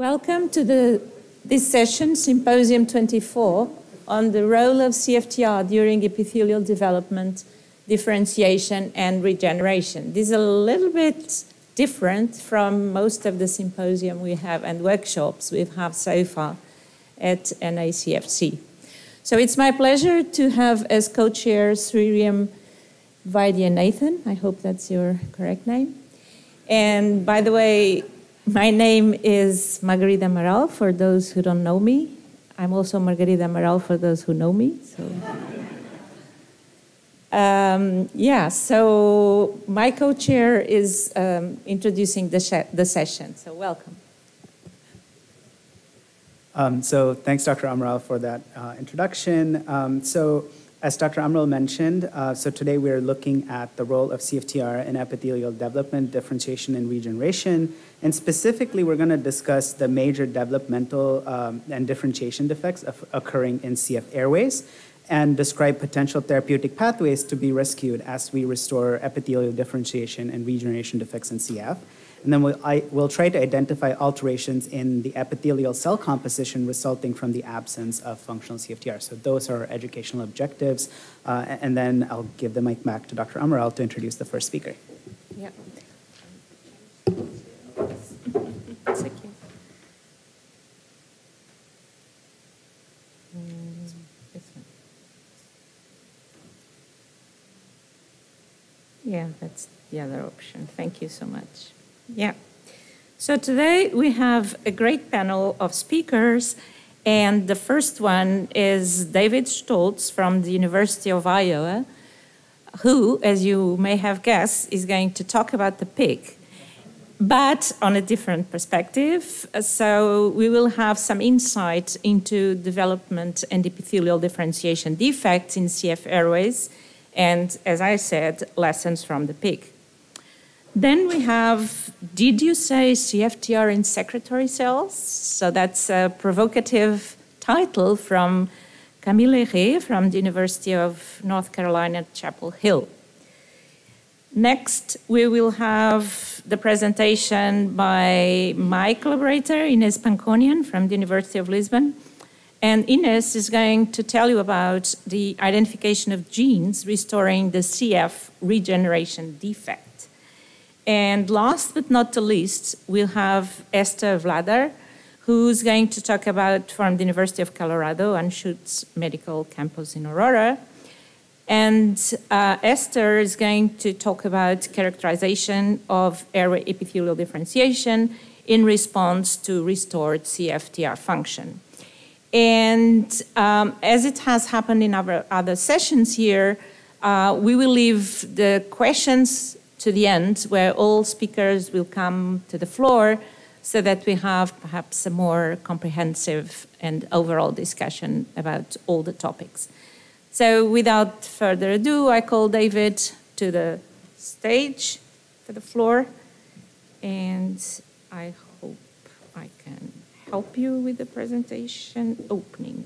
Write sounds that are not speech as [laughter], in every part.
Welcome to the, this session, Symposium 24, on the role of CFTR during epithelial development, differentiation, and regeneration. This is a little bit different from most of the symposium we have and workshops we've had so far at NACFC. So it's my pleasure to have as co-chair Sriram Vaidyanathan. I hope that's your correct name. And by the way, my name is Margarida Amaral for those who don't know me. I'm also Margarida Amaral for those who know me. So. Um, yeah, so my co-chair is um, introducing the, the session, so welcome. Um, so thanks, Dr. Amaral, for that uh, introduction. Um, so as Dr. Amaral mentioned, uh, so today we're looking at the role of CFTR in epithelial development, differentiation, and regeneration. And specifically, we're going to discuss the major developmental um, and differentiation defects of, occurring in CF airways and describe potential therapeutic pathways to be rescued as we restore epithelial differentiation and regeneration defects in CF. And then we'll, I, we'll try to identify alterations in the epithelial cell composition resulting from the absence of functional CFTR. So those are our educational objectives. Uh, and then I'll give the mic back to Dr. Amaral to introduce the first speaker. Yeah. Yeah, that's the other option. Thank you so much. Yeah. So today we have a great panel of speakers, and the first one is David Stoltz from the University of Iowa, who, as you may have guessed, is going to talk about the pig, but on a different perspective. So we will have some insight into development and epithelial differentiation defects in CF airways, and as I said, lessons from the pig. Then we have, did you say CFTR in secretory cells? So that's a provocative title from Camille Ehre from the University of North Carolina, Chapel Hill. Next, we will have the presentation by my collaborator, Ines Pankonien from the University of Lisbon. And Ines is going to tell you about the identification of genes restoring the CF regeneration defect. And last but not the least, we'll have Eszter Vladar, who's going to talk about from the University of Colorado Anschutz Medical Campus in Aurora. And uh, Eszter is going to talk about characterization of airway epithelial differentiation in response to restored CFTR function. And um, as it has happened in our other sessions here, uh, we will leave the questions to the end, where all speakers will come to the floor so that we have perhaps a more comprehensive and overall discussion about all the topics. So without further ado, I call David to the stage, to the floor, and I hope I can help you with the presentation opening.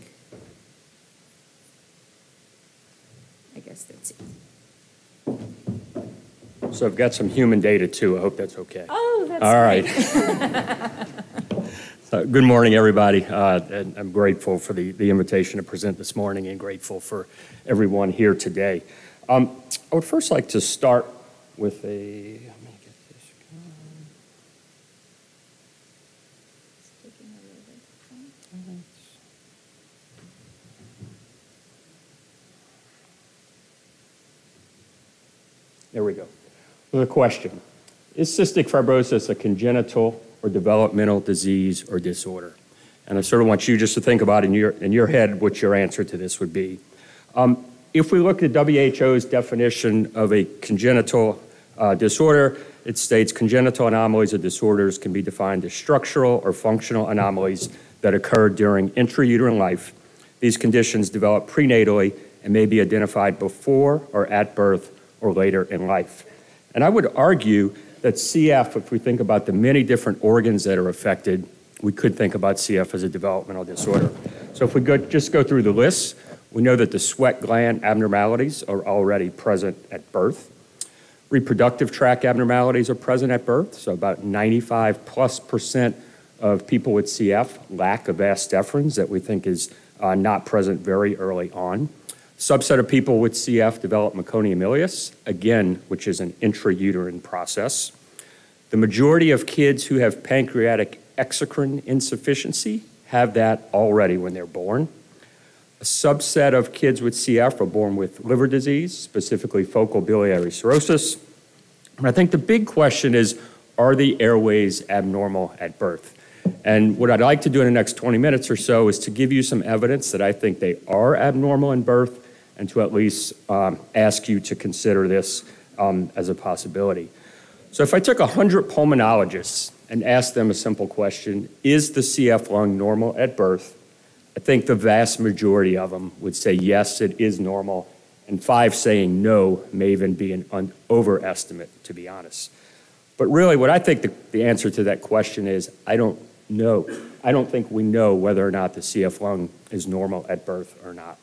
I guess that's it. So I've got some human data too. I hope that's okay. Oh, that's All right. [laughs] so, good morning, everybody. Uh, and I'm grateful for the, the invitation to present this morning and grateful for everyone here today. Um, I would first like to start with a. There we go a question. Is cystic fibrosis a congenital or developmental disease or disorder? And I sort of want you just to think about in your, in your head what your answer to this would be. Um, if we look at WHO's definition of a congenital uh, disorder, it states congenital anomalies or disorders can be defined as structural or functional anomalies that occur during intrauterine life. These conditions develop prenatally and may be identified before or at birth or later in life. And I would argue that CF, if we think about the many different organs that are affected, we could think about CF as a developmental disorder. So if we go, just go through the list, we know that the sweat gland abnormalities are already present at birth. Reproductive tract abnormalities are present at birth, so about 95 plus percent of people with CF lack a vas deferens that we think is uh, not present very early on. Subset of people with CF develop meconium ileus, again, which is an intrauterine process. The majority of kids who have pancreatic exocrine insufficiency have that already when they're born. A subset of kids with CF are born with liver disease, specifically focal biliary cirrhosis. And I think the big question is, are the airways abnormal at birth? And what I'd like to do in the next 20 minutes or so is to give you some evidence that I think they are abnormal in birth and to at least um, ask you to consider this um, as a possibility. So if I took 100 pulmonologists and asked them a simple question, is the CF lung normal at birth? I think the vast majority of them would say yes, it is normal, and five saying no may even be an overestimate, to be honest. But really, what I think the, the answer to that question is I don't know. I don't think we know whether or not the CF lung is normal at birth or not.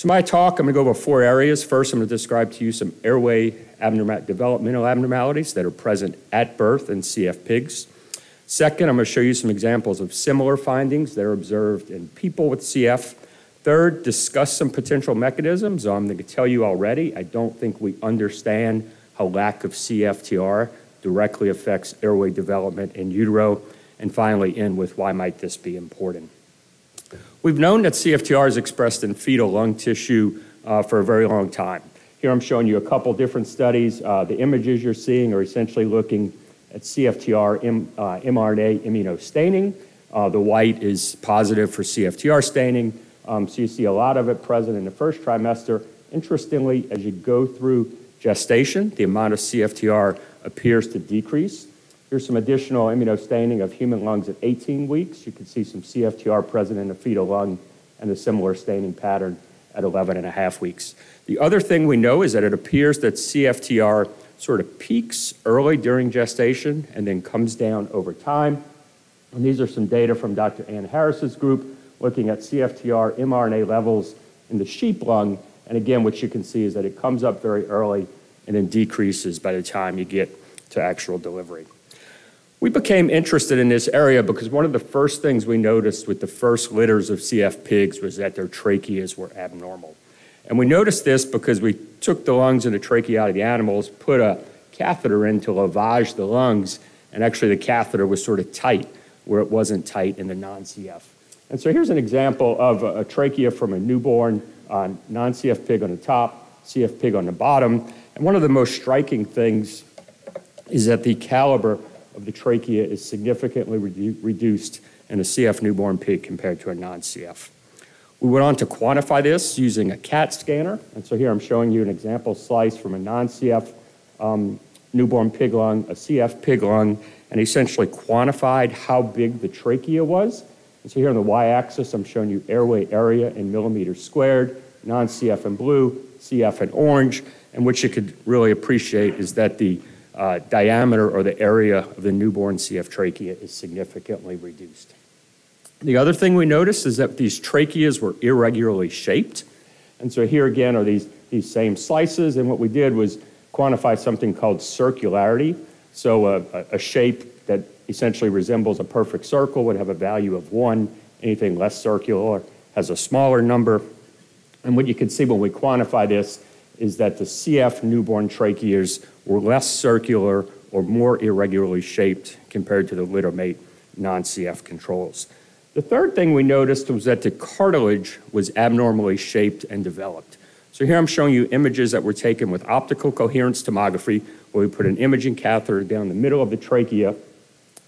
So, my talk, I'm going to go over four areas. First, I'm going to describe to you some airway abnormal, developmental abnormalities that are present at birth in CF pigs. Second, I'm going to show you some examples of similar findings that are observed in people with CF. Third, discuss some potential mechanisms. I'm going to tell you already, I don't think we understand how lack of CFTR directly affects airway development in utero. And finally, end with why might this be important. We've known that CFTR is expressed in fetal lung tissue uh, for a very long time. Here I'm showing you a couple different studies. Uh, the images you're seeing are essentially looking at CFTR M, uh, mRNA immunostaining. Uh, the white is positive for CFTR staining. Um, so you see a lot of it present in the first trimester. Interestingly, as you go through gestation, the amount of CFTR appears to decrease. Here's some additional immunostaining of human lungs at 18 weeks. You can see some CFTR present in the fetal lung and a similar staining pattern at 11 and a half weeks. The other thing we know is that it appears that CFTR sort of peaks early during gestation and then comes down over time. And these are some data from Dr. Ann Harris's group looking at CFTR mRNA levels in the sheep lung. And again, what you can see is that it comes up very early and then decreases by the time you get to actual delivery. We became interested in this area because one of the first things we noticed with the first litters of CF pigs was that their tracheas were abnormal. And we noticed this because we took the lungs and the trachea out of the animals, put a catheter in to lavage the lungs, and actually the catheter was sort of tight where it wasn't tight in the non CF. And so here's an example of a, a trachea from a newborn uh, non CF pig on the top, CF pig on the bottom. And one of the most striking things is that the caliber of the trachea is significantly redu- reduced in a CF newborn pig compared to a non CF. We went on to quantify this using a CAT scanner. And so here I'm showing you an example slice from a non-CF um, newborn pig lung, a CF pig lung, and essentially quantified how big the trachea was. And so here on the y-axis, I'm showing you airway area in millimeters squared, non-CF in blue, CF in orange, and what you could really appreciate is that the uh, diameter or the area of the newborn CF trachea is significantly reduced. The other thing we noticed is that these tracheas were irregularly shaped. And so here again are these, these same slices, and what we did was quantify something called circularity. So a, a shape that essentially resembles a perfect circle would have a value of one. Anything less circular has a smaller number. And what you can see when we quantify this is that the CF newborn tracheas were less circular or more irregularly shaped compared to the littermate non-CF controls. The third thing we noticed was that the cartilage was abnormally shaped and developed. So here I'm showing you images that were taken with optical coherence tomography, where we put an imaging catheter down the middle of the trachea,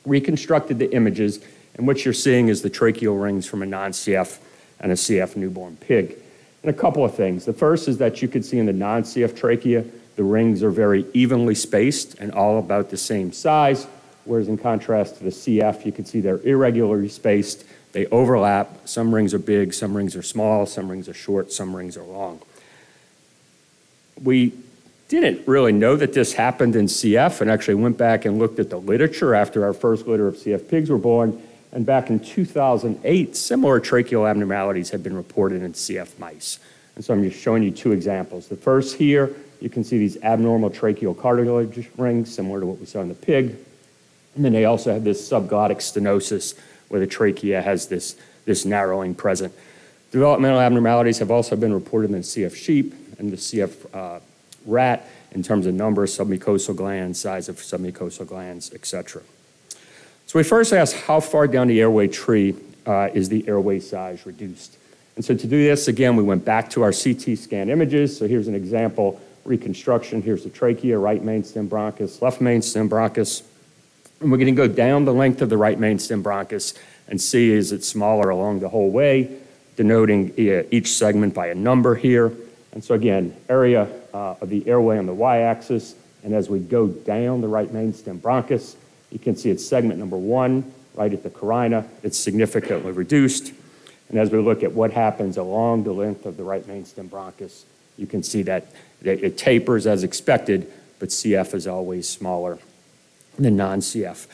reconstructed the images, and what you're seeing is the tracheal rings from a non-CF and a CF newborn pig. And a couple of things. The first is that you can see in the non-CF trachea, the rings are very evenly spaced and all about the same size, whereas in contrast to the CF, you can see they're irregularly spaced they overlap. Some rings are big, some rings are small, some rings are short, some rings are long. We didn't really know that this happened in CF and actually went back and looked at the literature after our first litter of CF pigs were born. And back in 2008, similar tracheal abnormalities had been reported in CF mice. And so I'm just showing you two examples. The first here, you can see these abnormal tracheal cartilage rings, similar to what we saw in the pig. And then they also have this subglottic stenosis where the trachea has this, this narrowing present. Developmental abnormalities have also been reported in the CF sheep and the CF uh, rat in terms of number of submucosal glands, size of submucosal glands, etc. So we first asked how far down the airway tree uh, is the airway size reduced? And so to do this, again, we went back to our CT scan images. So here's an example reconstruction. Here's the trachea, right main stem bronchus, left main stem bronchus. And we're going to go down the length of the right main stem bronchus and see is it smaller along the whole way, denoting each segment by a number here. And so again, area uh, of the airway on the y-axis, and as we go down the right main stem bronchus, you can see it's segment number one, right at the carina. It's significantly reduced. And as we look at what happens along the length of the right main stem bronchus, you can see that it tapers as expected, but CF is always smaller than non-CF.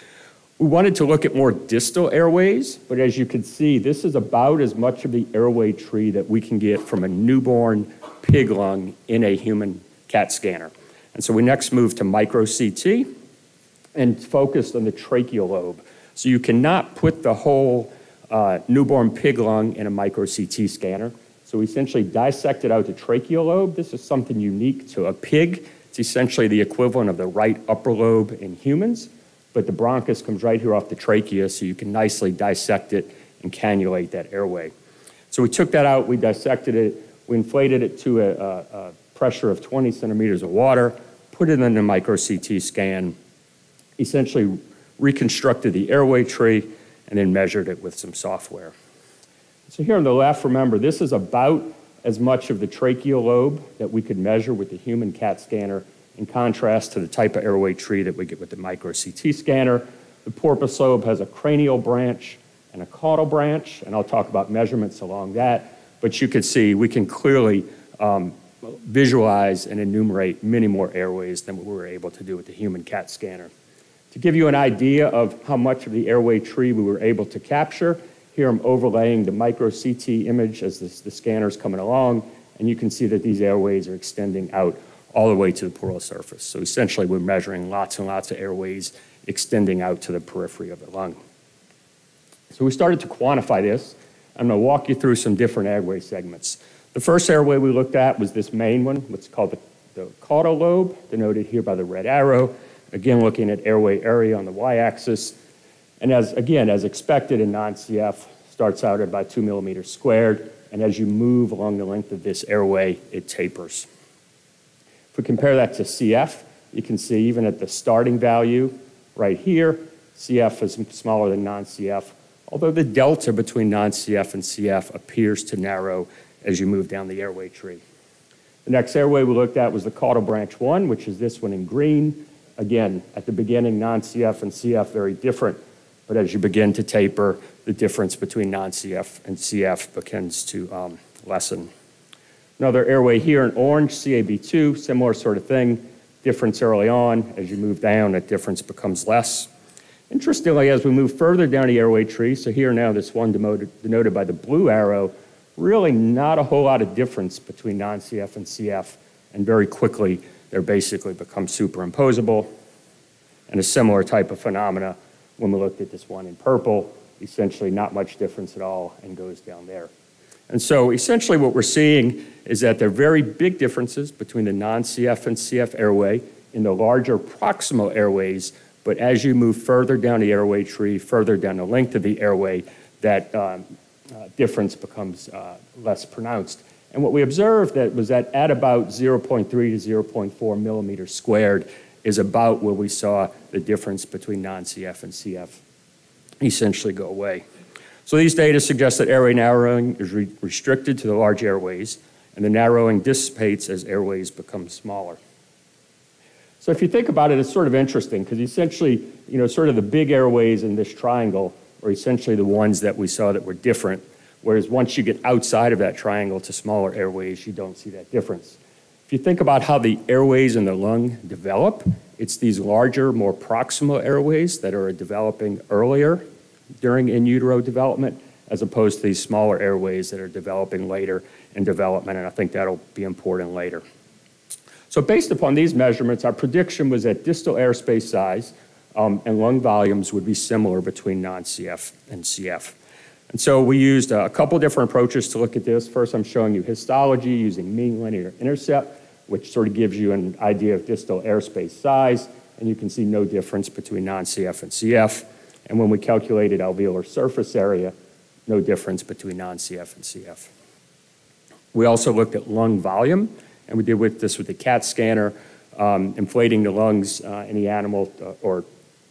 We wanted to look at more distal airways, but as you can see, this is about as much of the airway tree that we can get from a newborn pig lung in a human CAT scanner. And so we next moved to micro CT and focused on the tracheal lobe. So you cannot put the whole uh, newborn pig lung in a micro CT scanner. So we essentially dissected out the tracheal lobe. This is something unique to a pig. It's essentially the equivalent of the right upper lobe in humans, but the bronchus comes right here off the trachea, so you can nicely dissect it and cannulate that airway. So we took that out, we dissected it, we inflated it to a, a, a pressure of 20 centimeters of water, put it in a micro CT scan, essentially reconstructed the airway tree, and then measured it with some software. So here on the left, remember, this is about as much of the tracheal lobe that we could measure with the human CAT scanner in contrast to the type of airway tree that we get with the micro CT scanner. The porpoise lobe has a cranial branch and a caudal branch, and I'll talk about measurements along that. But you can see we can clearly um, visualize and enumerate many more airways than what we were able to do with the human CAT scanner. To give you an idea of how much of the airway tree we were able to capture, here I'm overlaying the micro CT image as the, the scanner's coming along, and you can see that these airways are extending out all the way to the pleural surface. So essentially, we're measuring lots and lots of airways extending out to the periphery of the lung. So we started to quantify this. I'm to walk you through some different airway segments. The first airway we looked at was this main one, what's called the, the caudal lobe, denoted here by the red arrow. Again, looking at airway area on the y-axis. And as, again, as expected in non-CF, starts out at about two millimeters squared, and as you move along the length of this airway, it tapers. If we compare that to CF, you can see even at the starting value right here, CF is smaller than non-CF, although the delta between non-CF and CF appears to narrow as you move down the airway tree. The next airway we looked at was the caudal branch 1, which is this one in green. Again, at the beginning, non-CF and CF very different, but as you begin to taper, the difference between non-CF and CF begins to um, lessen. Another airway here in orange, CAB2, similar sort of thing. Difference early on. As you move down, that difference becomes less. Interestingly, as we move further down the airway tree, so here now this one denoted by the blue arrow, really not a whole lot of difference between non-CF and CF, and very quickly they're basically become superimposable. And a similar type of phenomena when we looked at this one in purple, essentially not much difference at all and goes down there. And so essentially what we're seeing is that there are very big differences between the non-CF and CF airway in the larger proximal airways, but as you move further down the airway tree, further down the length of the airway, that um, uh, difference becomes uh, less pronounced. And what we observed that was that at about 0.3 to 0.4 millimeters squared is about where we saw the difference between non-CF and CF essentially go away. So these data suggest that airway narrowing is re restricted to the large airways, and the narrowing dissipates as airways become smaller. So if you think about it, it's sort of interesting because essentially, you know, sort of the big airways in this triangle are essentially the ones that we saw that were different Whereas once you get outside of that triangle to smaller airways, you don't see that difference. If you think about how the airways in the lung develop, it's these larger, more proximal airways that are developing earlier during in utero development, as opposed to these smaller airways that are developing later in development, and I think that'll be important later. So based upon these measurements, our prediction was that distal airspace size um, and lung volumes would be similar between non-CF and CF. And so we used a couple different approaches to look at this. First, I'm showing you histology using mean linear intercept, which sort of gives you an idea of distal airspace size, and you can see no difference between non-CF and CF. And when we calculated alveolar surface area, no difference between non-CF and CF. We also looked at lung volume, and we did with this with the CAT scanner, um, inflating the lungs uh, in the animal uh, or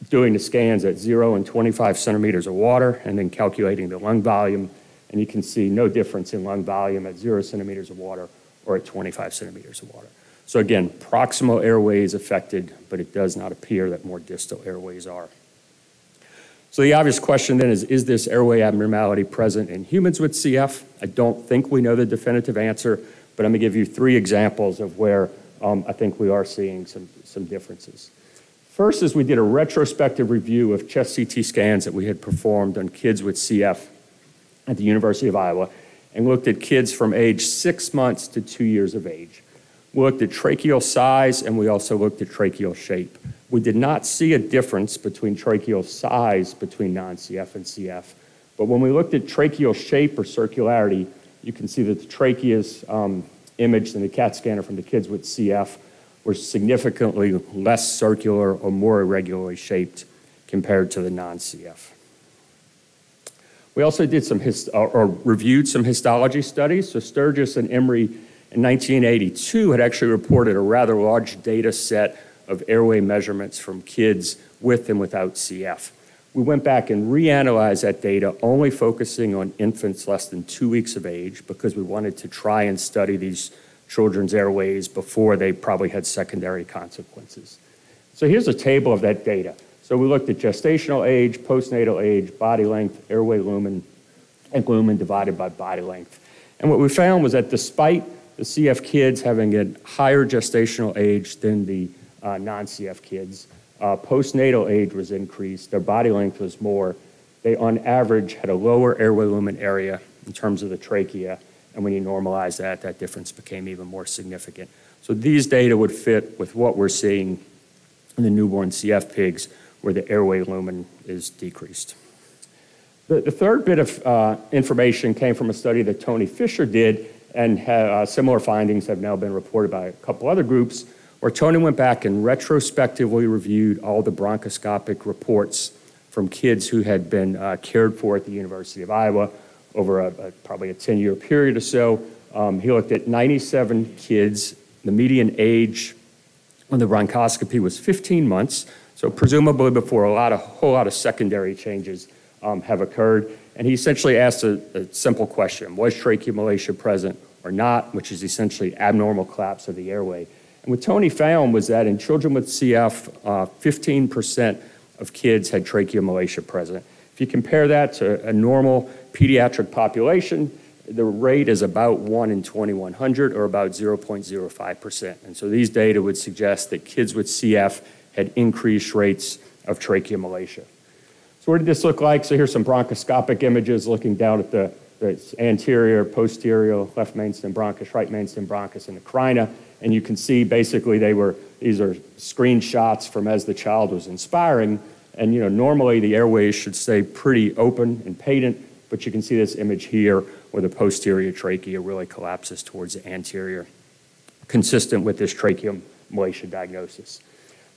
doing the scans at zero and 25 centimeters of water and then calculating the lung volume. And you can see no difference in lung volume at zero centimeters of water or at 25 centimeters of water. So again, proximal airway is affected, but it does not appear that more distal airways are. So the obvious question then is, is this airway abnormality present in humans with CF? I don't think we know the definitive answer, but I'm gonna give you three examples of where um, I think we are seeing some, some differences. First is we did a retrospective review of chest CT scans that we had performed on kids with CF at the University of Iowa and looked at kids from age six months to two years of age. We looked at tracheal size and we also looked at tracheal shape. We did not see a difference between tracheal size between non-CF and CF, but when we looked at tracheal shape or circularity, you can see that the tracheas um, imaged in the CAT scanner from the kids with CF were significantly less circular or more irregularly shaped compared to the non-CF. We also did some or, uh, or reviewed some histology studies. So Sturgess and Imrie in 1982 had actually reported a rather large data set of airway measurements from kids with and without CF. We went back and reanalyzed that data, only focusing on infants less than two weeks of age, because we wanted to try and study these children's airways before they probably had secondary consequences. So here's a table of that data. So we looked at gestational age, postnatal age, body length, airway lumen, and lumen divided by body length. And what we found was that despite the CF kids having a higher gestational age than the uh, non-CF kids, uh, postnatal age was increased, their body length was more. They, on average, had a lower airway lumen area in terms of the trachea, and when you normalize that, that difference became even more significant. So these data would fit with what we're seeing in the newborn CF pigs, where the airway lumen is decreased. The, the third bit of uh, information came from a study that Tony Fischer did, and uh, similar findings have now been reported by a couple other groups, where Tony went back and retrospectively reviewed all the bronchoscopic reports from kids who had been uh, cared for at the University of Iowa over a, a probably a 10 year period or so. Um, he looked at 97 kids. The median age on the bronchoscopy was 15 months, so presumably before a lot of whole lot of secondary changes um, have occurred. And he essentially asked a, a simple question: Was tracheomalacia present or not? Which is essentially abnormal collapse of the airway. And what Tony found was that in children with CF, uh, 15% of kids had tracheomalacia present. If you compare that to a normal pediatric population, the rate is about 1 in 2100 or about 0.05%. And so these data would suggest that kids with CF had increased rates of tracheomalacia. So what did this look like? So here's some bronchoscopic images looking down at the, the anterior, posterior, left mainstem bronchus, right mainstem bronchus, and the carina. And you can see basically they were, these are screenshots from as the child was inspiring. And you know, normally the airways should stay pretty open and patent, but you can see this image here where the posterior trachea really collapses towards the anterior, consistent with this tracheomalacia diagnosis.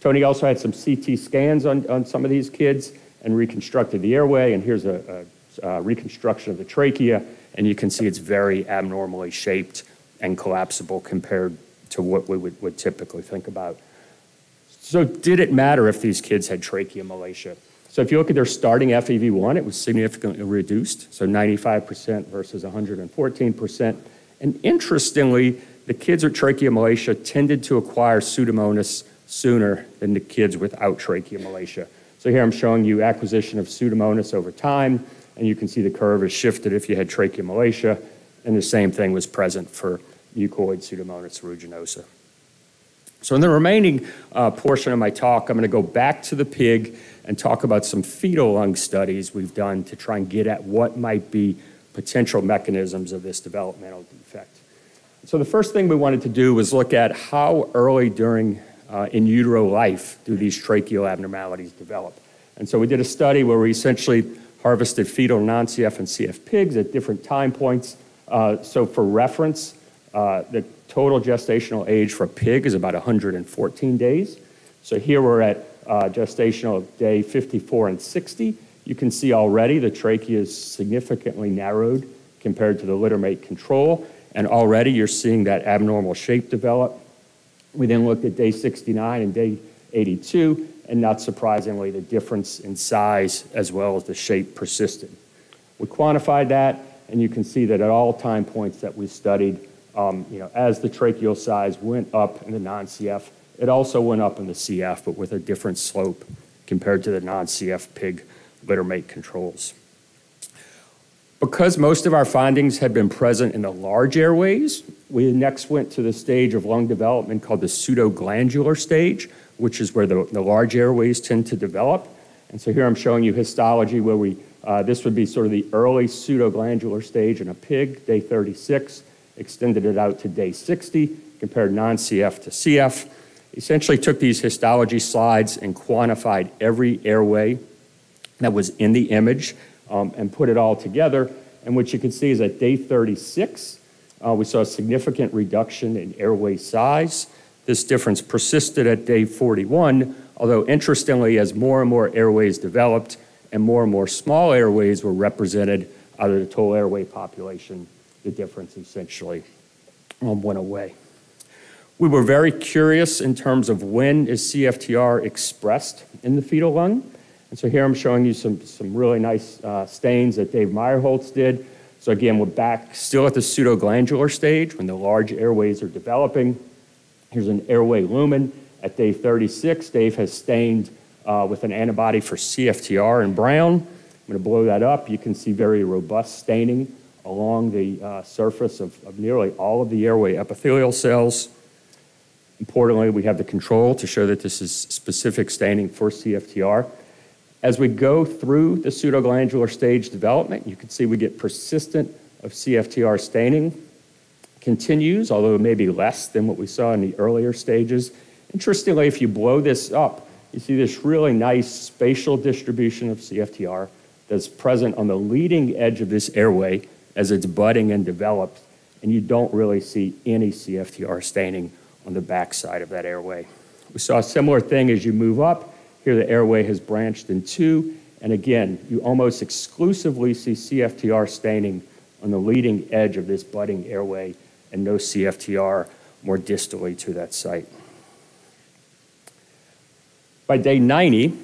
Tony also had some CT scans on, on some of these kids and reconstructed the airway, and here's a, a, a reconstruction of the trachea, and you can see it's very abnormally shaped and collapsible compared to what we would, would typically think about. So did it matter if these kids had tracheomalacia? So if you look at their starting FEV1, it was significantly reduced, so 95% versus 114%. And interestingly, the kids with tracheomalacia tended to acquire Pseudomonas sooner than the kids without tracheomalacia. So here I'm showing you acquisition of Pseudomonas over time, and you can see the curve is shifted if you had tracheomalacia, and the same thing was present for mucoid Pseudomonas aeruginosa. So, in the remaining uh, portion of my talk, I'm going to go back to the pig and talk about some fetal lung studies we've done to try and get at what might be potential mechanisms of this developmental defect. So, the first thing we wanted to do was look at how early during uh, in utero life do these tracheal abnormalities develop. And so we did a study where we essentially harvested fetal non-CF and CF pigs at different time points. Uh, so for reference, uh, the total gestational age for a pig is about 114 days. So here we're at uh, gestational day 54 and 60. You can see already the trachea is significantly narrowed compared to the littermate control, and already you're seeing that abnormal shape develop. We then looked at day 69 and day 82, and not surprisingly, the difference in size as well as the shape persisted. We quantified that, and you can see that at all time points that we studied, um, you know, as the tracheal size went up in the non-CF, it also went up in the CF, but with a different slope compared to the non-CF pig littermate controls. Because most of our findings had been present in the large airways, we next went to the stage of lung development called the pseudoglandular stage, which is where the, the large airways tend to develop. And so here I'm showing you histology where we, uh, this would be sort of the early pseudoglandular stage in a pig, day 36, extended it out to day 60, compared non-CF to CF. Essentially took these histology slides and quantified every airway that was in the image um, and put it all together. And what you can see is at day 36, uh, we saw a significant reduction in airway size. This difference persisted at day 41, although interestingly, as more and more airways developed and more and more small airways were represented out of the total airway population, the difference essentially um, went away. We were very curious in terms of when is CFTR expressed in the fetal lung. And so here I'm showing you some, some really nice uh, stains that Dave Meyerholz did. So again, we're back still at the pseudoglandular stage when the large airways are developing. Here's an airway lumen. At day 36, Dave has stained uh, with an antibody for CFTR in brown. I'm going to blow that up. You can see very robust staining along the uh, surface of, of nearly all of the airway epithelial cells. Importantly, we have the control to show that this is specific staining for CFTR. As we go through the pseudoglandular stage development, you can see we get persistent of CFTR staining continues, although it may be less than what we saw in the earlier stages. Interestingly, if you blow this up, you see this really nice spatial distribution of CFTR that's present on the leading edge of this airway as it's budding and develops, and you don't really see any CFTR staining on the backside of that airway. We saw a similar thing as you move up. Here the airway has branched in two, and again, you almost exclusively see CFTR staining on the leading edge of this budding airway and no CFTR more distally to that site. By day 90,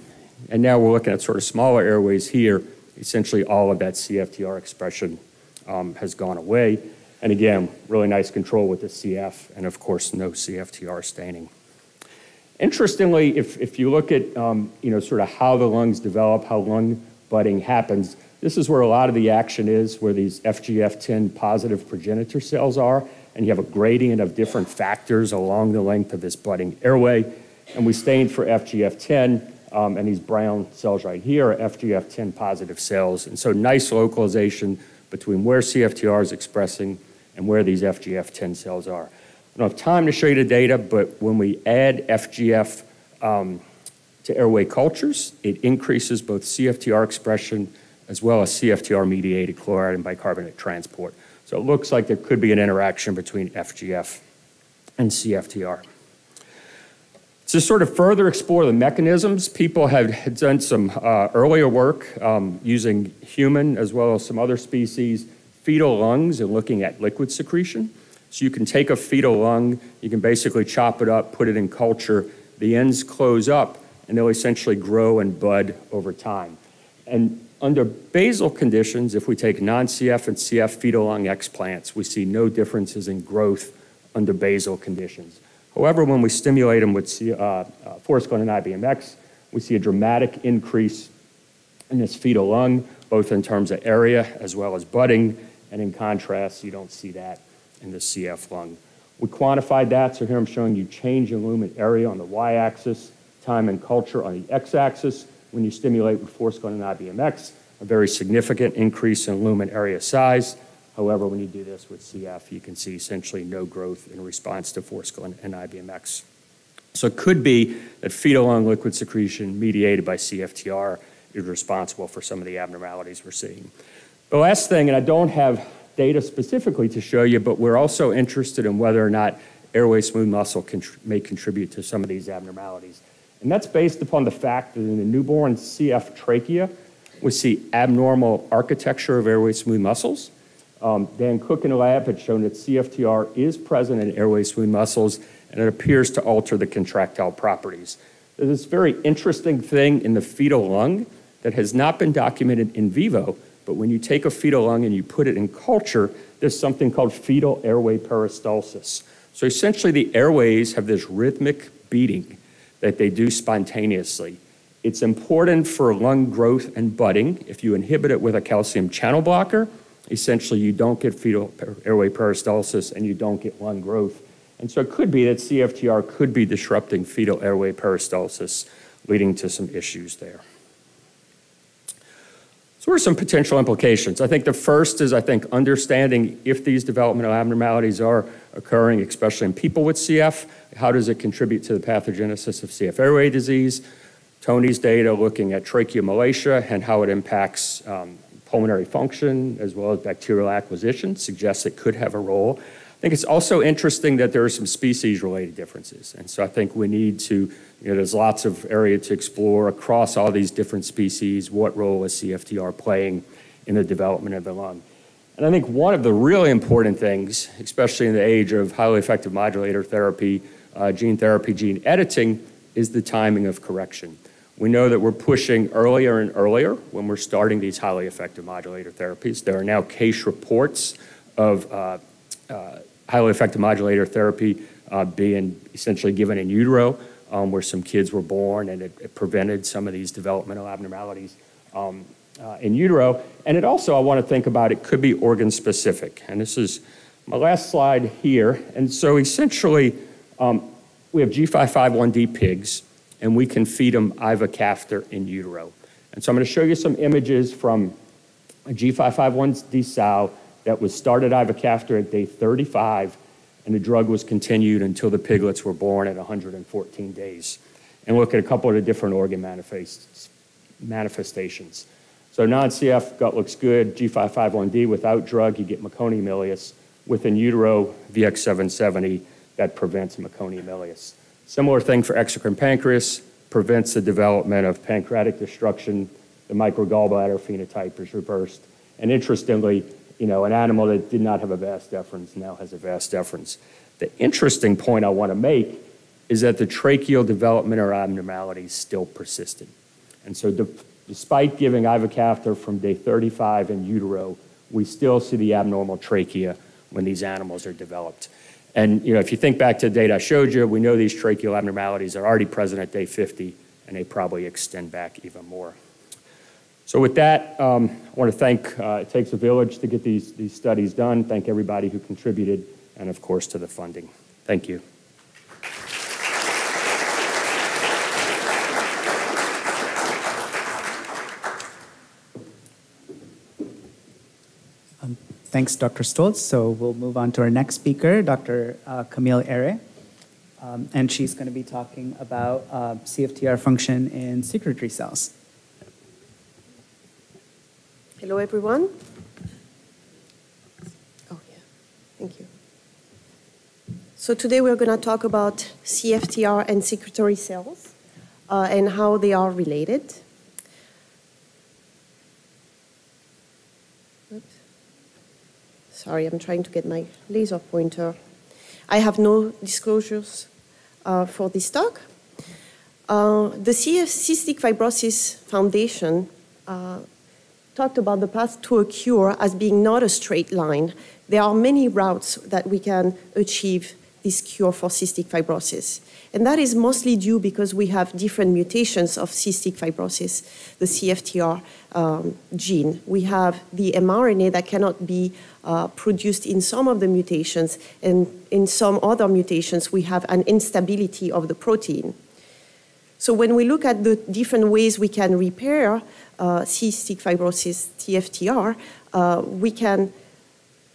and now we're looking at sort of smaller airways here, essentially all of that CFTR expression um, has gone away. And again, really nice control with the CF, and of course, no CFTR staining. Interestingly, if, if you look at um, you know, sort of how the lungs develop, how lung budding happens, this is where a lot of the action is, where these FGF10 positive progenitor cells are, and you have a gradient of different factors along the length of this budding airway. And we stained for FGF10, um, and these brown cells right here are FGF10 positive cells. And so nice localization between where CFTR is expressing and where these FGF10 cells are. I don't have time to show you the data, but when we add FGF um, to airway cultures, it increases both CFTR expression as well as CFTR-mediated chloride and bicarbonate transport. So it looks like there could be an interaction between FGF and CFTR. To sort of further explore the mechanisms, people have done some uh, earlier work um, using human as well as some other species fetal lungs and looking at liquid secretion. So you can take a fetal lung, you can basically chop it up, put it in culture, the ends close up, and they'll essentially grow and bud over time. And under basal conditions, if we take non-CF and CF fetal lung explants, we see no differences in growth under basal conditions. However, when we stimulate them with uh, uh, Forskolin and IBMX, we see a dramatic increase in this fetal lung, both in terms of area as well as budding, and in contrast, you don't see that in the CF lung. We quantified that, so here I'm showing you change in lumen area on the y-axis, time and culture on the x-axis, when you stimulate with Forskolin and IBMX, a very significant increase in lumen area size. However, when you do this with CF, you can see essentially no growth in response to Forskolin and IBMX. So it could be that fetal lung liquid secretion mediated by CFTR is responsible for some of the abnormalities we're seeing. The last thing, and I don't have data specifically to show you, but we're also interested in whether or not airway smooth muscle contr- may contribute to some of these abnormalities. And that's based upon the fact that in the newborn CF trachea, we see abnormal architecture of airway smooth muscles. Um, Dan Cook the lab had shown that CFTR is present in airway smooth muscles and it appears to alter the contractile properties. There's this very interesting thing in the fetal lung that has not been documented in vivo, but when you take a fetal lung and you put it in culture, there's something called fetal airway peristalsis. So essentially, the airways have this rhythmic beating that they do spontaneously. It's important for lung growth and budding. If you inhibit it with a calcium channel blocker, essentially you don't get fetal airway peristalsis and you don't get lung growth. And so it could be that CFTR could be disrupting fetal airway peristalsis, leading to some issues there. So, what are some potential implications? I think the first is, I think, understanding if these developmental abnormalities are occurring, especially in people with CF, how does it contribute to the pathogenesis of CF airway disease? Tony's data looking at tracheomalacia and how it impacts um, pulmonary function as well as bacterial acquisition suggests it could have a role. I think it's also interesting that there are some species related differences. And so I think we need to you know, there's lots of area to explore across all these different species. What role is CFTR playing in the development of the lung? And I think one of the really important things, especially in the age of highly effective modulator therapy, uh, gene therapy, gene editing, is the timing of correction. We know that we're pushing earlier and earlier when we're starting these highly effective modulator therapies. There are now case reports of uh, uh, highly effective modulator therapy uh, being essentially given in utero um, where some kids were born and it, it, prevented some of these developmental abnormalities um, uh, in utero. And it also, I want to think about, it could be organ specific. And this is my last slide here. And so essentially, um, we have G551D pigs, and we can feed them ivacaftor in utero. And so I'm going to show you some images from a G551D sow that was started ivacaftor at day 35 and the drug was continued until the piglets were born at 114 days. And look at a couple of the different organ manifestations. So non-CF gut looks good, G551D without drug, you get meconium ileus. With in utero, VX770, that prevents meconium ileus. Similar thing for exocrine pancreas, prevents the development of pancreatic destruction. The microgallbladder phenotype is reversed. And interestingly, you know, an animal that did not have a vas deferens now has a vas deferens. The interesting point I want to make is that the tracheal development or abnormalities still persisted. And so de- despite giving ivacaftor from day 35 in utero, we still see the abnormal trachea when these animals are developed. And you know, if you think back to the data I showed you, we know these tracheal abnormalities are already present at day 50, and they probably extend back even more. So with that, um, I want to thank, uh, it takes a village to get these, these studies done. Thank everybody who contributed, and of course to the funding. Thank you. Um, thanks, Dr. Stoltz. So we'll move on to our next speaker, Dr. Uh, Camille Ehre. Um, and she's going to be talking about uh, CFTR function in secretory cells. Hello, everyone. Oh, yeah. Thank you. So today we're going to talk about CFTR and secretory cells uh, and how they are related. Sorry, I'm trying to get my laser pointer. I have no disclosures uh, for this talk. Uh, the CF Cystic Fibrosis Foundation uh, talked about the path to a cure as being not a straight line. There are many routes that we can achieve this cure for cystic fibrosis. And that is mostly due because we have different mutations of cystic fibrosis, the CFTR um, gene. We have the mRNA that cannot be uh, produced in some of the mutations, and in some other mutations, we have an instability of the protein. So when we look at the different ways we can repair uh, cystic fibrosis CFTR, uh, we can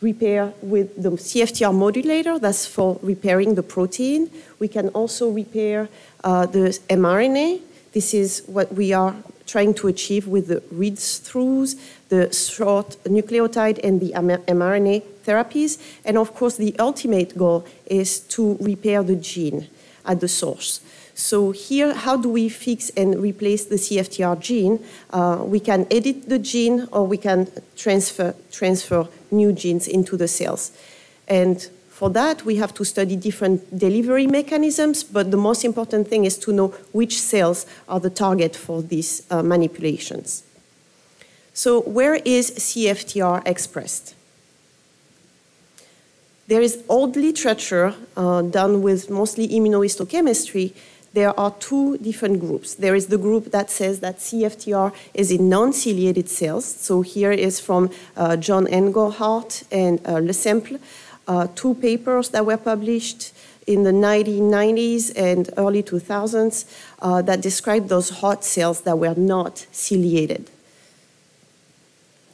repair with the CFTR modulator, that's for repairing the protein. We can also repair uh, the mRNA. This is what we are trying to achieve with the read-throughs, the short nucleotide and the mRNA therapies. And of course, the ultimate goal is to repair the gene at the source. So here, how do we fix and replace the CFTR gene? Uh, we can edit the gene or we can transfer, transfer new genes into the cells. And for that, we have to study different delivery mechanisms, but the most important thing is to know which cells are the target for these uh, manipulations. So where is CFTR expressed? There is old literature uh, done with mostly immunohistochemistry there are two different groups. There is the group that says that CFTR is in non-ciliated cells. So here is from uh, John Engelhardt and uh, Le Semple, uh, two papers that were published in the 1990s and early 2000s uh, that described those hot cells that were not ciliated.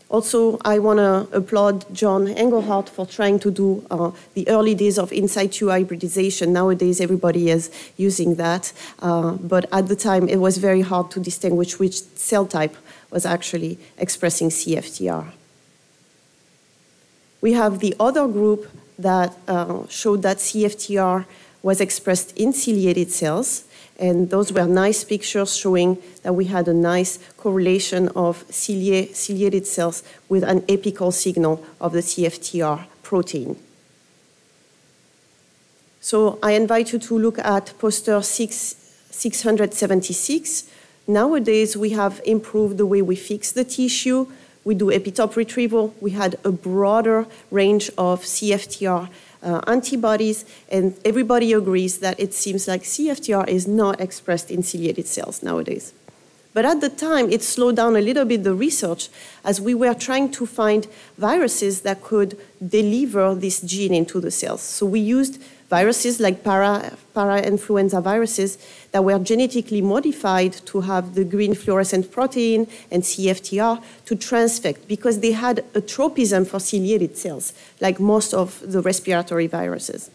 Also, I want to applaud John Engelhardt for trying to do uh, the early days of in situ hybridization. Nowadays, everybody is using that. Uh, but at the time, it was very hard to distinguish which cell type was actually expressing CFTR. We have the other group that uh, showed that CFTR was expressed in ciliated cells. And those were nice pictures showing that we had a nice correlation of ciliated cells with an apical signal of the CFTR protein. So I invite you to look at poster 6, 676. Nowadays, we have improved the way we fix the tissue. We do epitope retrieval. We had a broader range of CFTR uh, antibodies, and everybody agrees that it seems like CFTR is not expressed in ciliated cells nowadays. But at the time, it slowed down a little bit the research as we were trying to find viruses that could deliver this gene into the cells. So we used viruses like para, para-influenza viruses that were genetically modified to have the green fluorescent protein and CFTR to transfect because they had a tropism for ciliated cells, like most of the respiratory viruses.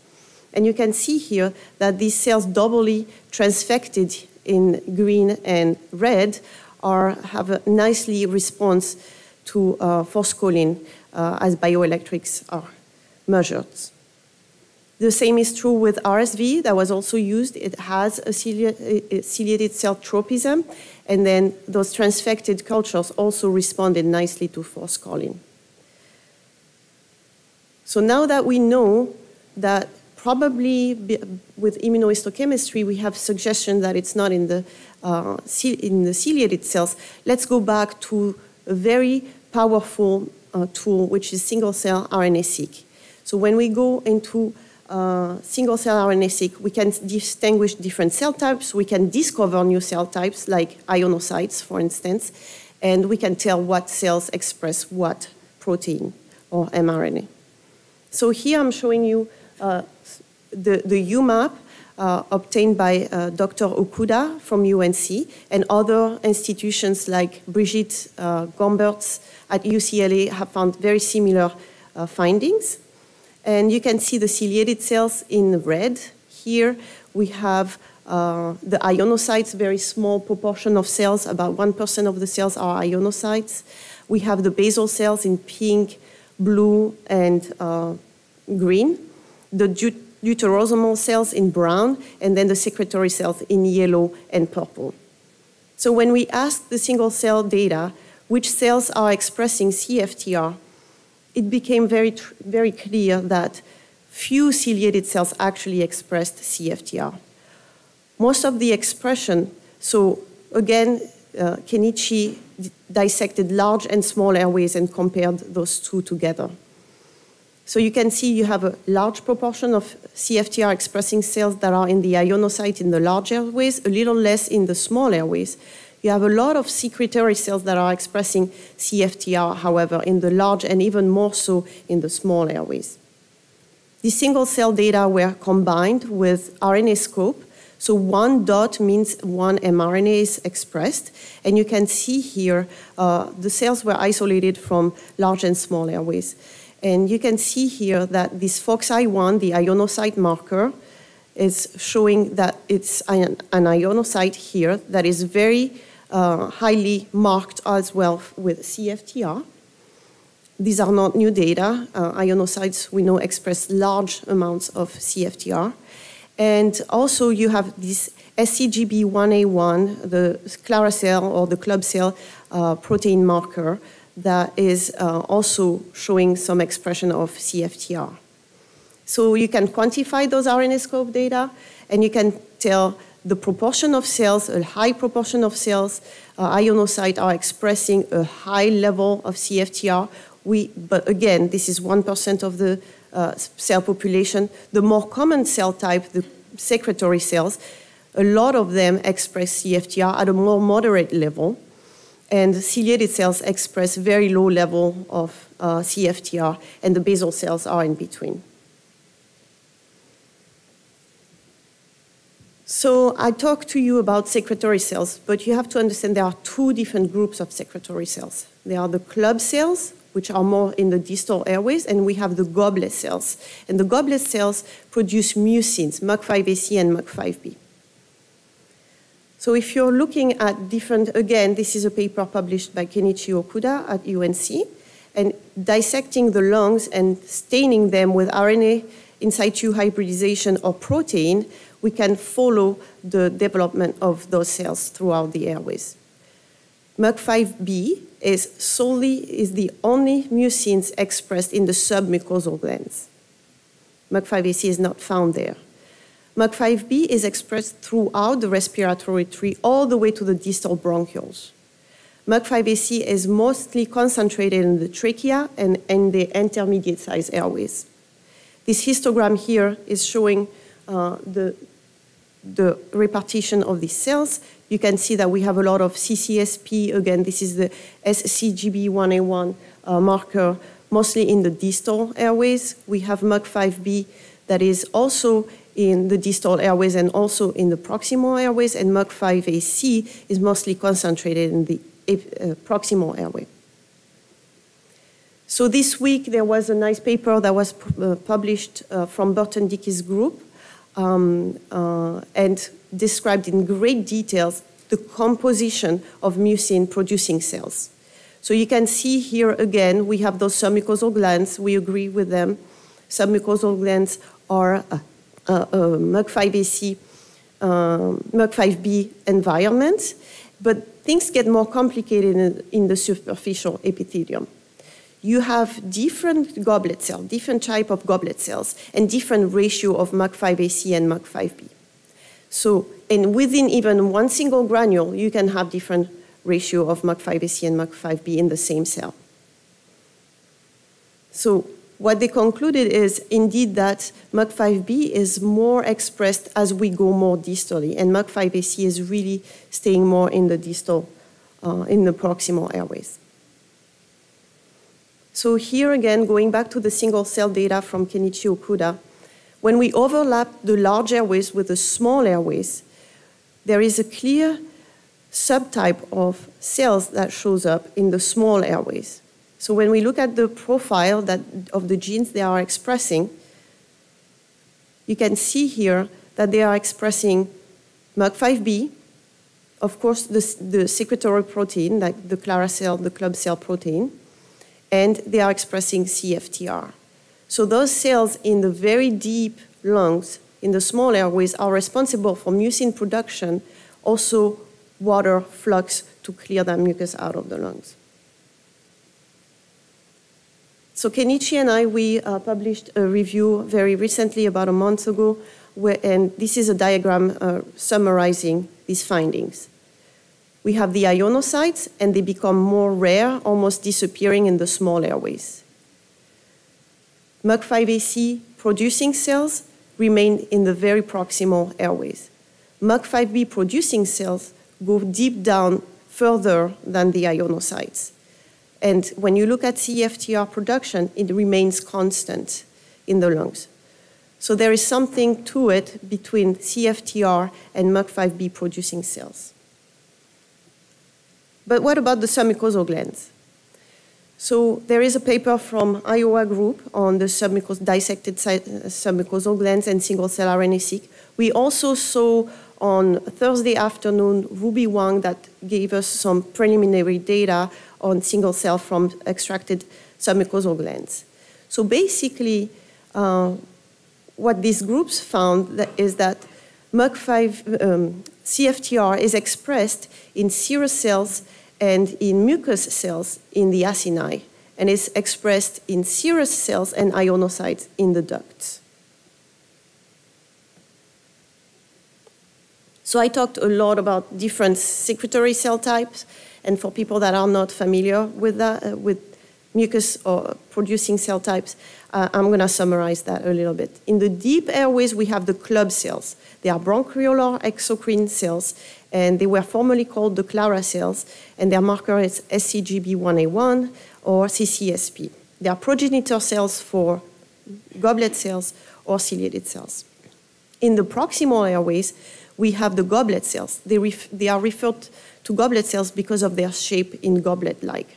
And you can see here that these cells doubly transfected in green and red are, have a nicely response to uh, forskolin uh, as bioelectrics are measured. The same is true with RSV that was also used. It has a ciliated cell tropism, and then those transfected cultures also responded nicely to forskolin. So now that we know that probably with immunohistochemistry we have suggestion that it's not in the, uh, in the ciliated cells, let's go back to a very powerful uh, tool, which is single-cell RNA-seq. So when we go into uh, single cell RNA-seq, we can distinguish different cell types. We can discover new cell types, like ionocytes, for instance, and we can tell what cells express what protein or mRNA. So here I'm showing you uh, the, the UMAP uh, obtained by uh, Dr. Okuda from UNC and other institutions like Brigitte uh, Gompertz at UCLA have found very similar uh, findings. And you can see the ciliated cells in red. Here we have uh, the ionocytes, very small proportion of cells, about 1% of the cells are ionocytes. We have the basal cells in pink, blue, and uh, green. The deuterosomal cells in brown, and then the secretory cells in yellow and purple. So when we ask the single cell data, which cells are expressing CFTR, it became very, very clear that few ciliated cells actually expressed CFTR. Most of the expression, so again, uh, Kenichi dissected large and small airways and compared those two together. So you can see you have a large proportion of CFTR expressing cells that are in the ionocyte in the large airways, a little less in the small airways. You have a lot of secretory cells that are expressing CFTR, however, in the large and even more so in the small airways. The single cell data were combined with RNA scope. So one dot means one mRNA is expressed. And you can see here uh, the cells were isolated from large and small airways. And you can see here that this FOXI1, the ionocyte marker, is showing that it's an, an ionocyte here that is very uh, highly marked as well with CFTR. These are not new data. Uh, ionocytes, we know, express large amounts of CFTR. And also you have this SCGB1A1, the Clara cell or the club cell uh, protein marker that is uh, also showing some expression of CFTR. So you can quantify those RNAscope data and you can tell the proportion of cells, a high proportion of cells, uh, ionocytes are expressing a high level of CFTR. We, but again, this is 1% of the uh, cell population. The more common cell type, the secretory cells, a lot of them express CFTR at a more moderate level. And ciliated cells express very low level of uh, CFTR, and the basal cells are in between. So I talked to you about secretory cells, but you have to understand there are two different groups of secretory cells. There are the club cells, which are more in the distal airways, and we have the goblet cells. And the goblet cells produce mucins, MUC5AC and MUC5B. So if you're looking at different, again, this is a paper published by Kenichi Okuda at UNC, and dissecting the lungs and staining them with RNA in situ hybridization or protein, we can follow the development of those cells throughout the airways. MUC5B is solely is the only mucins expressed in the submucosal glands. MUC5AC is not found there. MUC5B is expressed throughout the respiratory tree all the way to the distal bronchioles. MUC5AC is mostly concentrated in the trachea and in the intermediate sized airways. This histogram here is showing uh, the the repartition of these cells, you can see that we have a lot of CCSP. Again, this is the SCGB1A1 uh, marker, mostly in the distal airways. We have MUC5B that is also in the distal airways and also in the proximal airways, and MUC5AC is mostly concentrated in the uh, proximal airway. So this week there was a nice paper that was uh, published uh, from Burton Dickey's group um, uh, and described in great details the composition of mucin producing cells. So you can see here again, we have those submucosal glands. We agree with them. Submucosal glands are a, a, a MUC5AC, um, MUC5B environment, but things get more complicated in, in the superficial epithelium you have different goblet cells, different type of goblet cells, and different ratio of MUC5AC and MUC5B. So, and within even one single granule, you can have different ratio of MUC5AC and MUC5B in the same cell. So what they concluded is indeed that MUC5B is more expressed as we go more distally, and MUC5AC is really staying more in the distal, uh, in the proximal airways. So here again, going back to the single cell data from Kenichi Okuda, when we overlap the large airways with the small airways, there is a clear subtype of cells that shows up in the small airways. So when we look at the profile that, of the genes they are expressing, you can see here that they are expressing MUC5B, of course, the, the secretory protein, like the Clara cell, the club cell protein, and they are expressing CFTR. So those cells in the very deep lungs, in the small airways, are responsible for mucin production, also water flux to clear that mucus out of the lungs. So Kenichi and I, we uh, published a review very recently, about a month ago, where, and this is a diagram uh, summarizing these findings. We have the ionocytes, and they become more rare, almost disappearing in the small airways. MUC5AC producing cells remain in the very proximal airways. MUC5B producing cells go deep down further than the ionocytes. And when you look at CFTR production, it remains constant in the lungs. So there is something to it between CFTR and MUC5B producing cells. But what about the submucosal glands? So there is a paper from Iowa group on the submucos, dissected submucosal glands and single-cell RNA-seq. We also saw on Thursday afternoon Ruby Wang that gave us some preliminary data on single-cell from extracted submucosal glands. So basically, uh, what these groups found that is that MUC5 um, CFTR is expressed in serous cells and in mucous cells in the acini, and is expressed in serous cells and ionocytes in the ducts. So I talked a lot about different secretory cell types, and for people that are not familiar with that, uh, with mucus or producing cell types, uh, I'm going to summarize that a little bit. In the deep airways, we have the club cells. They are bronchiolar exocrine cells, and they were formerly called the Clara cells, and their marker is SCGB1A1 or CCSP. They are progenitor cells for goblet cells or ciliated cells. In the proximal airways, we have the goblet cells. They, they are referred to goblet cells because of their shape in goblet-like.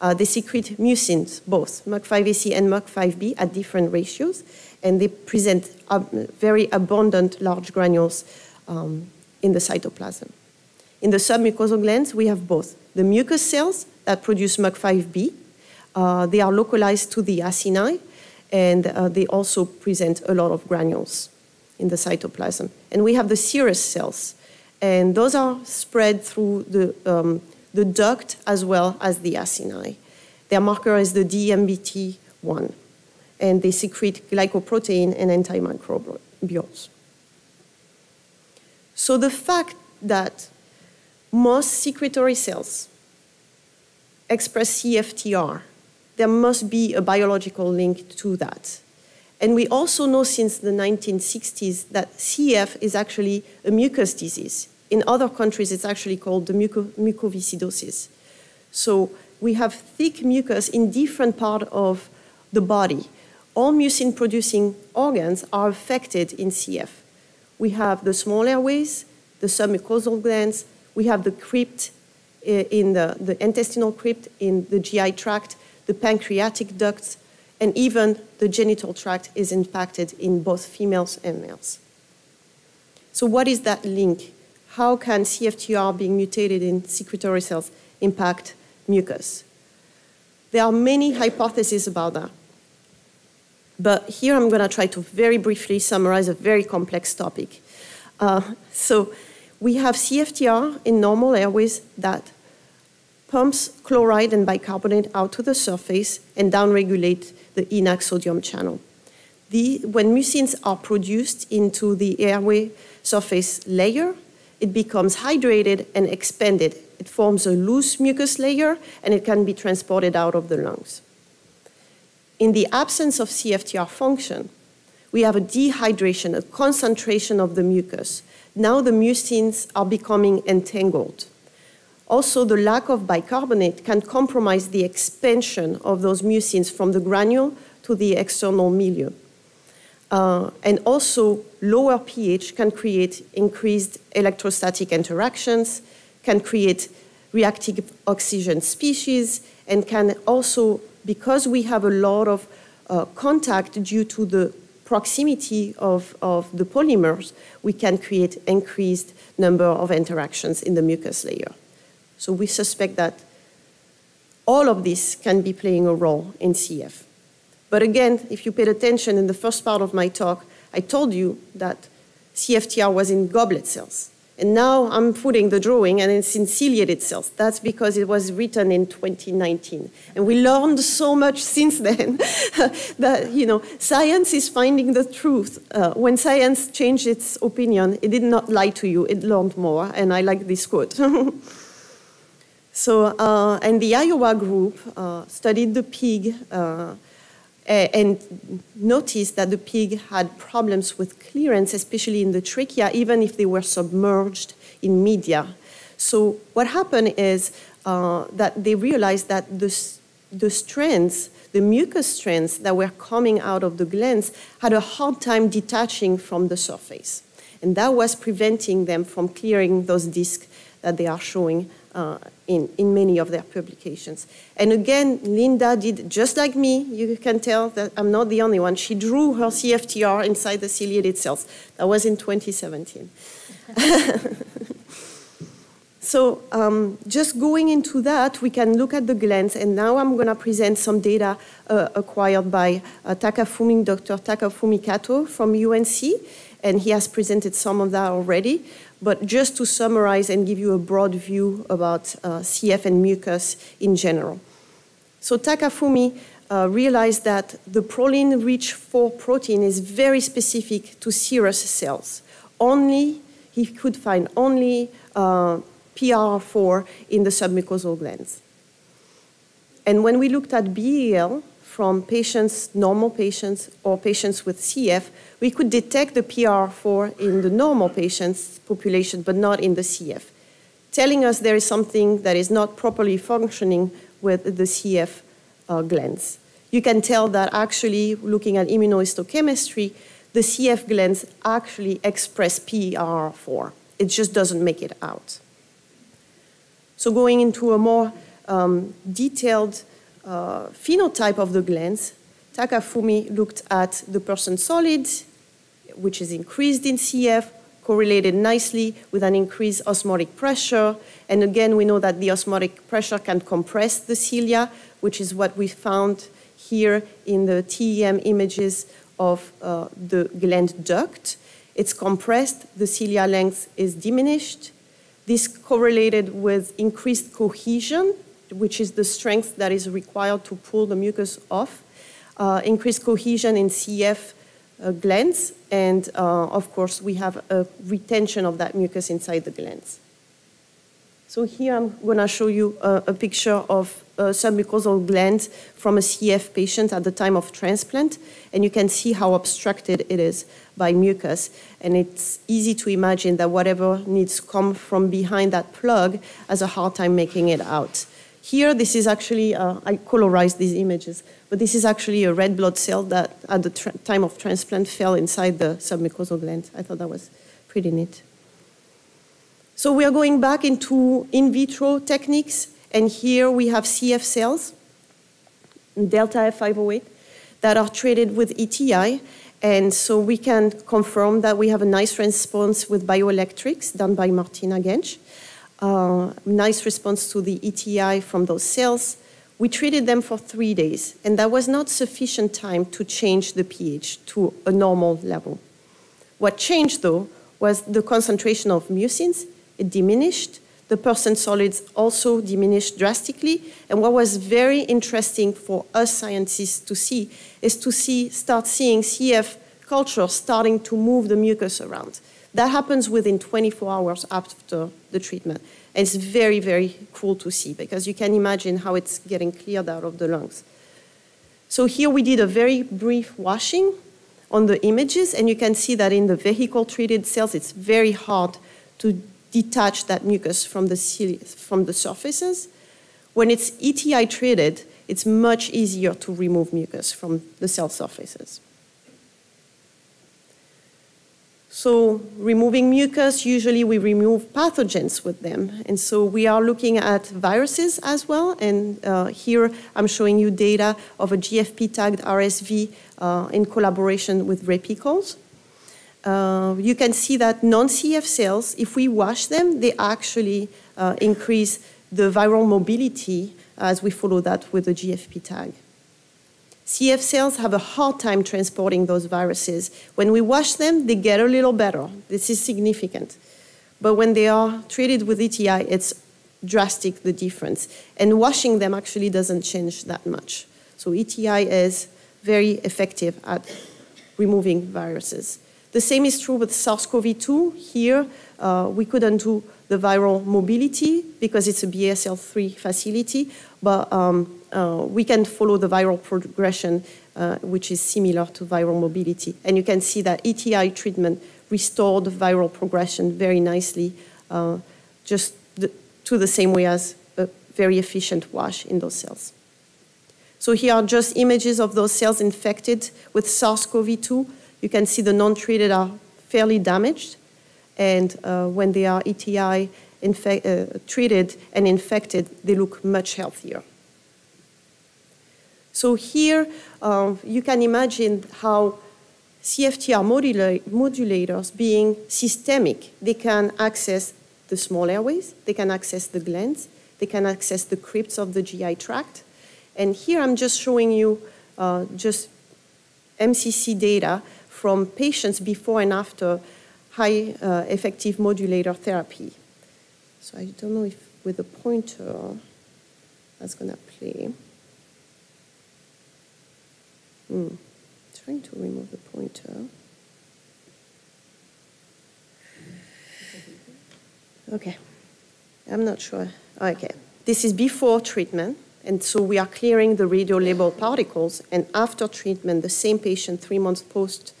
Uh, they secrete mucins, both MUC5AC and MUC5B, at different ratios, and they present very abundant large granules um, in the cytoplasm. In the submucosal glands, we have both the mucous cells that produce MUC5B. Uh, they are localized to the acini, and uh, they also present a lot of granules in the cytoplasm. And we have the serous cells, and those are spread through the um, the duct as well as the acini. Their marker is the DMBT1, and they secrete glycoprotein and antimicrobials. So the fact that most secretory cells express CFTR, there must be a biological link to that. And we also know since the 1960s that CF is actually a mucus disease. In other countries, it's actually called the muco mucoviscidosis. So we have thick mucus in different part of the body. All mucin-producing organs are affected in CF. We have the small airways, the submucosal glands, we have the crypt eh, in the, the intestinal crypt, in the GI tract, the pancreatic ducts, and even the genital tract is impacted in both females and males. So what is that link how can CFTR being mutated in secretory cells impact mucus? There are many hypotheses about that. But here I'm going to try to very briefly summarize a very complex topic. Uh, so we have CFTR in normal airways that pumps chloride and bicarbonate out to the surface and downregulate the ENaC sodium channel. The, when mucins are produced into the airway surface layer, it becomes hydrated and expanded. It forms a loose mucus layer and it can be transported out of the lungs. In the absence of CFTR function, we have a dehydration, a concentration of the mucus. Now the mucins are becoming entangled. Also, the lack of bicarbonate can compromise the expansion of those mucins from the granule to the external milieu. Uh, and also, lower pH can create increased electrostatic interactions, can create reactive oxygen species, and can also, because we have a lot of uh, contact due to the proximity of, of the polymers, we can create increased number of interactions in the mucus layer. So we suspect that all of this can be playing a role in CF. But again, if you paid attention in the first part of my talk, I told you that CFTR was in goblet cells. And now I'm putting the drawing and it's ciliated cells. That's because it was written in 2019. And we learned so much [laughs] since then [laughs] that, you know, science is finding the truth. Uh, when science changed its opinion, it did not lie to you, it learned more. And I like this quote. [laughs] so, uh, and the Iowa group uh, studied the pig uh, and noticed that the pig had problems with clearance, especially in the trachea, even if they were submerged in media. So what happened is uh, that they realized that the, the strands, the mucus strands that were coming out of the glands had a hard time detaching from the surface. And that was preventing them from clearing those discs that they are showing uh, in, in many of their publications. And again, Linda did just like me. You can tell that I'm not the only one. She drew her CFTR inside the ciliated cells. That was in 2017. [laughs] so um, just going into that, we can look at the glands. And now I'm going to present some data uh, acquired by uh, Takafumi, Dr. Takafumi Kato from UNC. And he has presented some of that already. But just to summarize and give you a broad view about uh, CF and mucus in general. So Takafumi uh, realized that the proline-rich 4 protein is very specific to serous cells. Only, he could find only uh, PR4 in the submucosal glands. And when we looked at BAL, from patients, normal patients, or patients with CF, we could detect the PR4 in the normal patients population, but not in the CF, telling us there is something that is not properly functioning with the CF uh, glands. You can tell that actually, looking at immunohistochemistry, the CF glands actually express PR4. It just doesn't make it out. So going into a more um, detailed uh, phenotype of the glands, Takafumi looked at the person solid, which is increased in CF, correlated nicely with an increased osmotic pressure. And again, we know that the osmotic pressure can compress the cilia, which is what we found here in the TEM images of uh, the gland duct. It's compressed, the cilia length is diminished. This correlated with increased cohesion which is the strength that is required to pull the mucus off, uh, increased cohesion in CF uh, glands, and uh, of course, we have a retention of that mucus inside the glands. So here I'm going to show you a, a picture of a submucosal gland from a CF patient at the time of transplant, and you can see how obstructed it is by mucus. And it's easy to imagine that whatever needs come from behind that plug has a hard time making it out. Here, this is actually, uh, I colorized these images, but this is actually a red blood cell that at the time of transplant fell inside the submucosal gland. I thought that was pretty neat. So we are going back into in vitro techniques, and here we have CF cells, delta F508, that are treated with ETI, and so we can confirm that we have a nice response with bioelectrics done by Martina Gensch uh, nice response to the ETI from those cells. We treated them for three days, and that was not sufficient time to change the pH to a normal level. What changed, though, was the concentration of mucins. It diminished. The percent solids also diminished drastically. And what was very interesting for us scientists to see is to see, start seeing CF culture starting to move the mucus around. That happens within 24 hours after the treatment. And it's very, very cool to see because you can imagine how it's getting cleared out of the lungs. So here we did a very brief washing on the images, and you can see that in the vehicle-treated cells, it's very hard to detach that mucus from the, from the surfaces. When it's ETI treated, it's much easier to remove mucus from the cell surfaces. So removing mucus, usually we remove pathogens with them. And so we are looking at viruses as well. And uh, here I'm showing you data of a GFP tagged RSV uh, in collaboration with Repicals. Uh, you can see that non-CF cells, if we wash them, they actually uh, increase the viral mobility as we follow that with the GFP tag. CF cells have a hard time transporting those viruses. When we wash them, they get a little better. This is significant. But when they are treated with ETI, it's drastic, the difference. And washing them actually doesn't change that much. So ETI is very effective at removing viruses. The same is true with SARS-CoV-2. Here, uh, we couldn't do the viral mobility because it's a BSL-3 facility, but um, uh, we can follow the viral progression, uh, which is similar to viral mobility. And you can see that ETI treatment restored viral progression very nicely, uh, just the, to the same way as a very efficient wash in those cells. So here are just images of those cells infected with SARS-CoV-2. You can see the non-treated are fairly damaged. And uh, when they are ETI uh, treated and infected, they look much healthier. So here uh, you can imagine how CFTR modula modulators being systemic, they can access the small airways, they can access the glands, they can access the crypts of the GI tract. And here I'm just showing you uh, just MCC data from patients before and after high uh, effective modulator therapy. So I don't know if with the pointer that's going to play. Hmm. Trying to remove the pointer. Okay. I'm not sure. Okay. This is before treatment. And so we are clearing the radio labeled particles. And after treatment, the same patient, three months post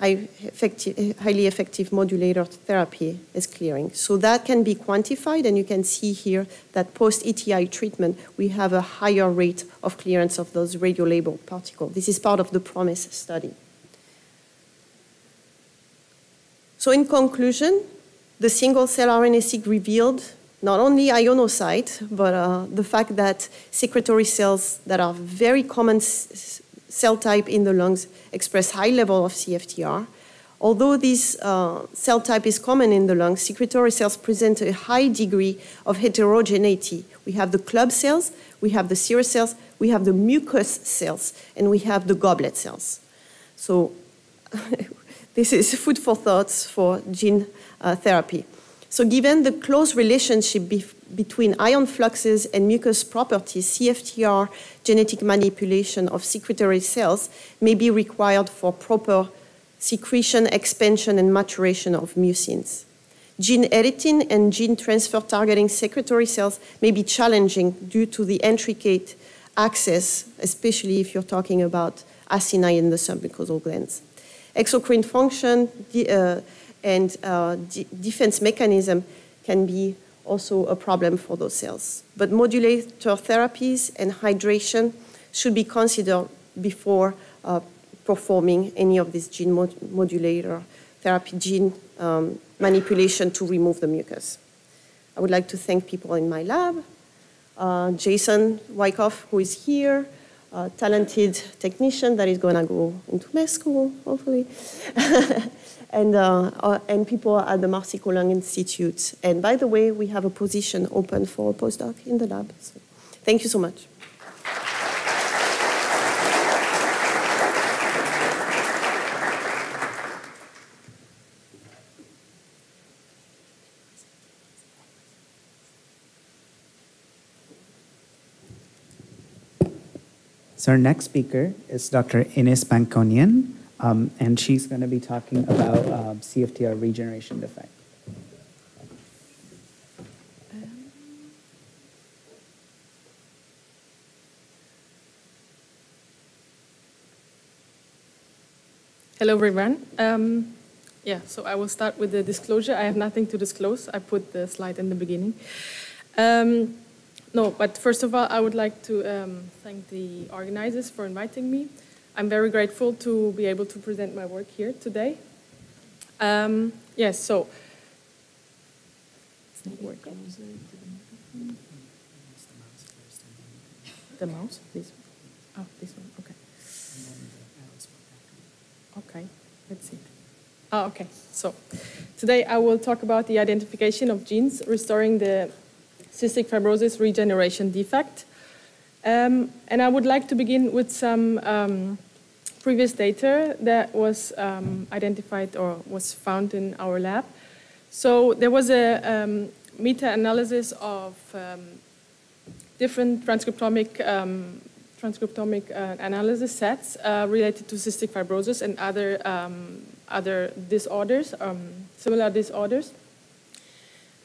effective, highly effective modulator therapy is clearing. So that can be quantified, and you can see here that post ETI treatment, we have a higher rate of clearance of those radiolabeled particles. This is part of the PROMISE study. So in conclusion, the single cell RNA-seq revealed not only ionocyte, but uh, the fact that secretory cells that are very common cell type in the lungs express high level of CFTR. Although this uh, cell type is common in the lungs, secretory cells present a high degree of heterogeneity. We have the club cells, we have the serous cells, we have the mucus cells, and we have the goblet cells. So [laughs] this is food for thoughts for gene uh, therapy. So given the close relationship between ion fluxes and mucus properties, CFTR genetic manipulation of secretory cells may be required for proper secretion, expansion, and maturation of mucins. Gene editing and gene transfer targeting secretory cells may be challenging due to the intricate access, especially if you're talking about acini in the submucosal glands. Exocrine function, uh, and uh, defense mechanism can be also a problem for those cells. But modulator therapies and hydration should be considered before uh, performing any of this gene mod modulator therapy, gene um, manipulation to remove the mucus. I would like to thank people in my lab, uh, Jason Wyckoff, who is here, a talented technician that is going to go into med school, hopefully. [laughs] and, uh, uh, and people at the Marcy Lung Institute. And by the way, we have a position open for a postdoc in the lab. So thank you so much. So our next speaker is Dr. Ines Pankonian. Um, and she's going to be talking about um, CFTR regeneration defect. Hello, everyone. Um, yeah, so I will start with the disclosure. I have nothing to disclose. I put the slide in the beginning. Um, no, but first of all, I would like to um, thank the organizers for inviting me. I'm very grateful to be able to present my work here today. Um, yes, so. The mouse, this one. Oh, this one, okay. Okay, let's see. Oh, okay. So today I will talk about the identification of genes restoring the cystic fibrosis regeneration defect. Um, and I would like to begin with some um, previous data that was um, identified or was found in our lab. So there was a um, meta-analysis of um, different transcriptomic, um, transcriptomic uh, analysis sets uh, related to cystic fibrosis and other, um, other disorders, similar disorders.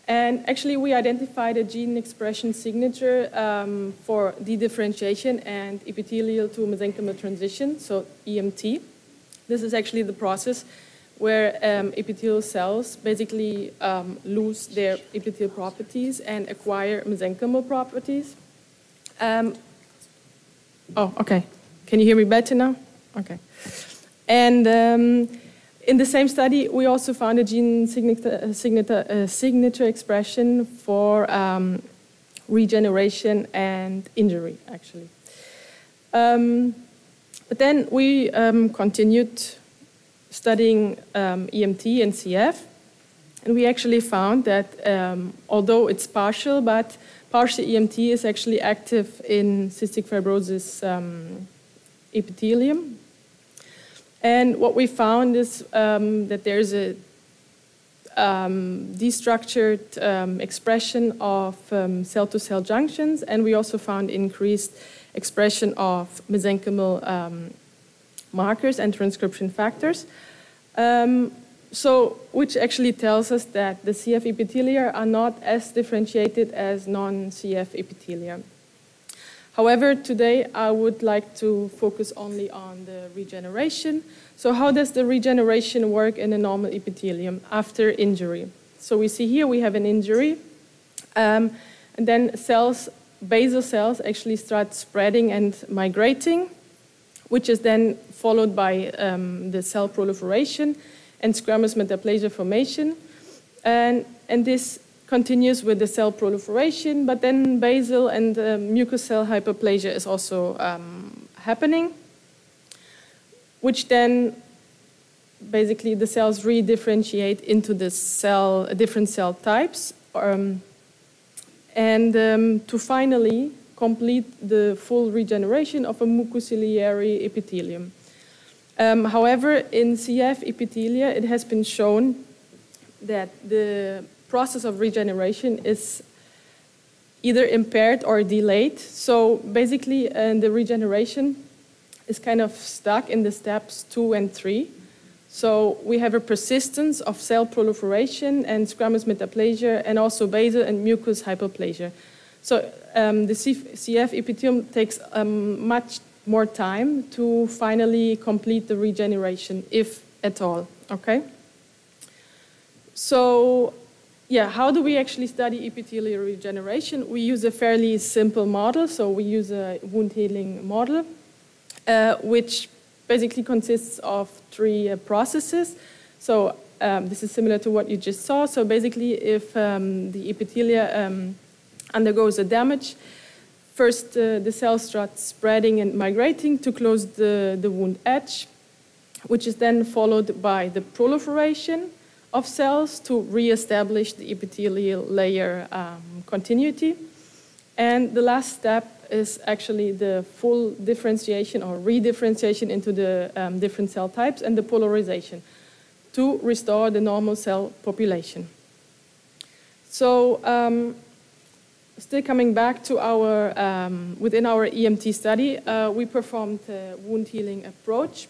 And actually, we identified a gene expression signature um, for dedifferentiation and epithelial to mesenchymal transition, so EMT. This is actually the process where um, epithelial cells basically um, lose their epithelial properties and acquire mesenchymal properties. Um, oh, okay. Can you hear me better now? Okay. And um, In the same study, we also found a gene signature, signature, uh, signature expression for um, regeneration and injury, actually. Um, but then we um, continued studying um, EMT and CF, and we actually found that um, although it's partial, but partial EMT is actually active in cystic fibrosis um, epithelium. And what we found is um, that there's a um, destructured um, expression of um, cell-to-cell junctions, and we also found increased expression of mesenchymal um, markers and transcription factors. Um, so, which actually tells us that the CF epithelia are not as differentiated as non-CF epithelia. However, today I would like to focus only on the regeneration. So how does the regeneration work in a normal epithelium after injury? So we see here we have an injury, um, and then cells, basal cells actually start spreading and migrating, which is then followed by um, the cell proliferation and squamous metaplasia formation. And, and this continues with the cell proliferation, but then basal and uh, mucous cell hyperplasia is also um, happening which then basically the cells redifferentiate into the cell, different cell types, um, and um, to finally complete the full regeneration of a mucociliary epithelium. Um, however, in CF epithelia, it has been shown that the process of regeneration is either impaired or delayed. So basically, uh, the regeneration is kind of stuck in the steps two and three. So we have a persistence of cell proliferation and squamous metaplasia and also basal and mucous hyperplasia. So um, the CF epithelium takes um, much more time to finally complete the regeneration, if at all, okay? So yeah, how do we actually study epithelial regeneration? We use a fairly simple model, so we use a wound healing model uh, which basically consists of three uh, processes. So um, this is similar to what you just saw. So basically, if um, the epithelia um, undergoes a damage, first uh, the cells start spreading and migrating to close the, the wound edge, which is then followed by the proliferation of cells to re-establish the epithelial layer um, continuity. And the last step is actually the full differentiation or redifferentiation into the um, different cell types and the polarization to restore the normal cell population. So, um, still coming back to our, um, within our EMT study, uh, we performed a wound healing approach.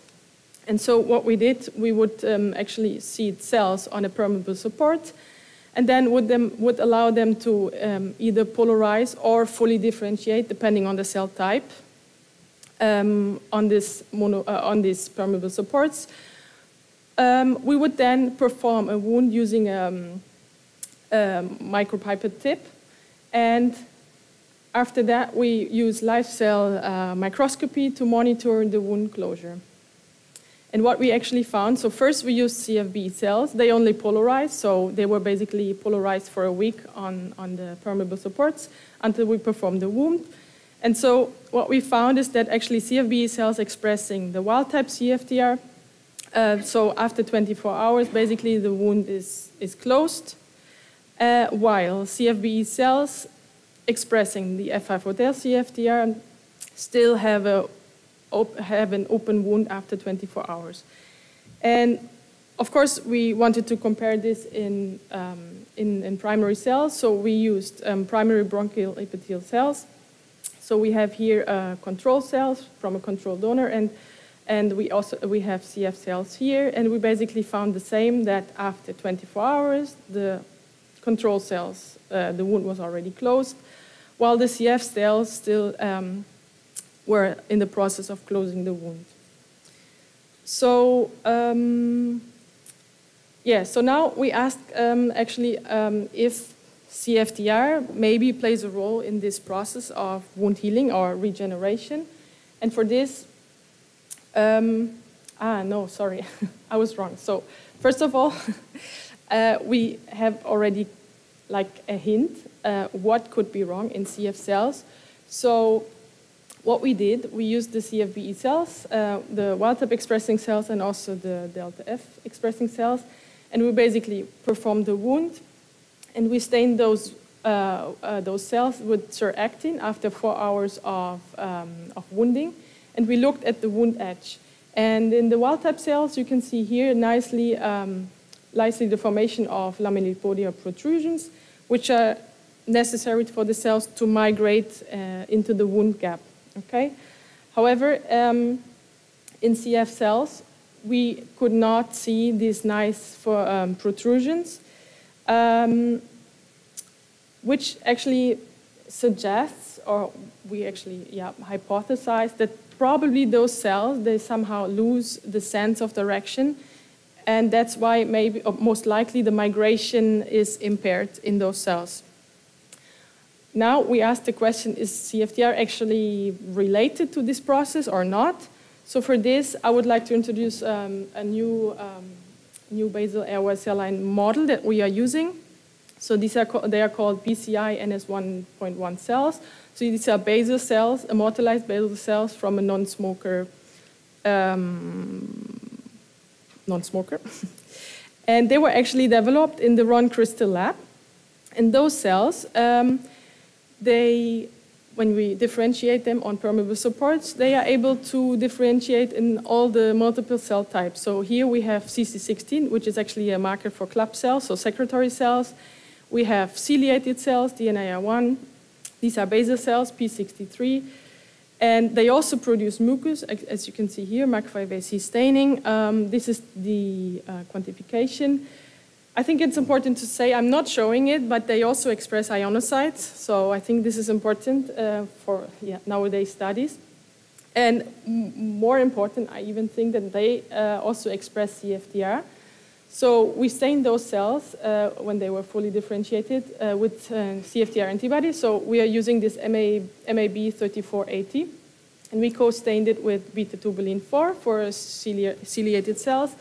And so what we did, we would um, actually seed cells on a permeable support and then would, them, would allow them to um, either polarize or fully differentiate depending on the cell type um, on, this mono, uh, on these permeable supports. Um, we would then perform a wound using a, um, a micropipette tip and after that we use live cell uh, microscopy to monitor the wound closure. And what we actually found, so first we used CFB cells. They only polarized, so they were basically polarized for a week on, on the permeable supports until we performed the wound. And so what we found is that actually CFB cells expressing the wild type CFTR, uh, so after 24 hours, basically the wound is, is closed, uh, while CFB cells expressing the F5 hotel CFTR still have a have an open wound after 24 hours. And of course, we wanted to compare this in, um, in, in, primary cells, so we used um, primary bronchial epithelial cells. So we have here uh, control cells from a control donor, and, and we also we have CF cells here, and we basically found the same that after 24 hours, the control cells, uh, the wound was already closed, while the CF cells still um, were in the process of closing the wound. So, um, yeah, so now we ask um, actually um, if CFTR maybe plays a role in this process of wound healing or regeneration. And for this, um, Ah, no, sorry, [laughs] I was wrong. So, first of all, [laughs] uh, we have already like a hint uh, what could be wrong in CF cells. So, what we did, we used the CFBE cells, uh, the wild type expressing cells, and also the delta F expressing cells, and we basically performed the wound, and we stained those uh, uh, those cells with suractin after four hours of, um, of wounding, and we looked at the wound edge. And in the wild type cells, you can see here nicely, um, nicely the formation of lamellipodia protrusions, which are necessary for the cells to migrate uh, into the wound gap. Okay. However, um, in CF cells, we could not see these nice for, um, protrusions, um, which actually suggests, or we actually yeah, hypothesize that probably those cells, they somehow lose the sense of direction. And that's why maybe, most likely, the migration is impaired in those cells. Now we ask the question, is CFTR actually related to this process or not? So for this, I would like to introduce um, a new, um, new basal airway cell line model that we are using. So these are they are called BCI NS1.1 cells. So these are basal cells, immortalized basal cells from a non-smoker, um, non-smoker. [laughs] and they were actually developed in the Ron Crystal lab. And those cells, um, they, when we differentiate them on permeable supports, they are able to differentiate in all the multiple cell types. So here we have CC16, which is actually a marker for club cells, so secretory cells. We have ciliated cells, DNIR1, these are basal cells, P63. And they also produce mucus, as you can see here, MUC5AC staining. Um, this is the uh, quantification. I think it's important to say, I'm not showing it, but they also express ionocytes. So I think this is important uh, for yeah, nowadays studies. And more important, I even think that they uh, also express CFTR. So we stained those cells uh, when they were fully differentiated uh, with uh, CFTR antibodies. So we are using this MA, MAB 3480, and we co-stained it with beta-tubulin 4 for ciliated cells.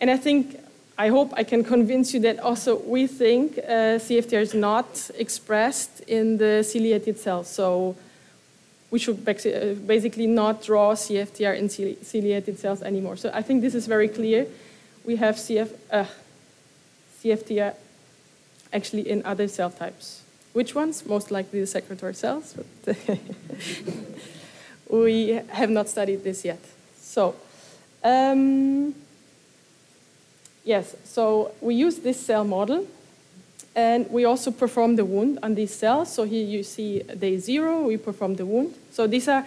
And I think, I hope I can convince you that also we think uh, CFTR is not expressed in the ciliated cells. So we should uh, basically not draw CFTR in ciliated cells anymore. So I think this is very clear we have CF, uh, CFTR actually in other cell types. Which ones? Most likely the secretory cells. but [laughs] we have not studied this yet. So, um, yes, so we use this cell model and we also perform the wound on these cells. So here you see day zero, we perform the wound. So these are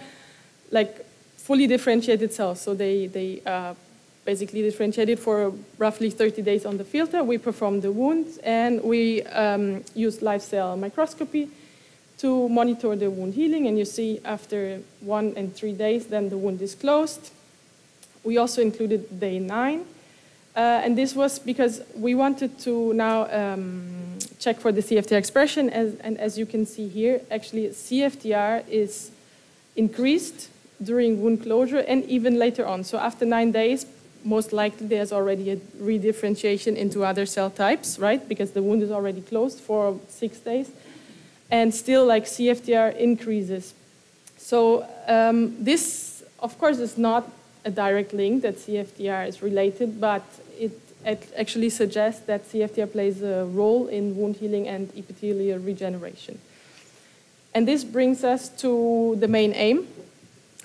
like fully differentiated cells. So they, they uh, basically differentiated for roughly 30 days on the filter. We perform the wound and we um, used live cell microscopy to monitor the wound healing. And you see after one and three days, then the wound is closed. We also included day nine. Uh, and this was because we wanted to now um, check for the CFTR expression. As, and as you can see here, actually CFTR is increased during wound closure and even later on. So after nine days, most likely there's already a redifferentiation into other cell types, right? Because the wound is already closed for six days. And still, like CFTR increases. So um, this, of course, is not a direct link that CFTR is related, but it, it actually suggests that CFTR plays a role in wound healing and epithelial regeneration. And this brings us to the main aim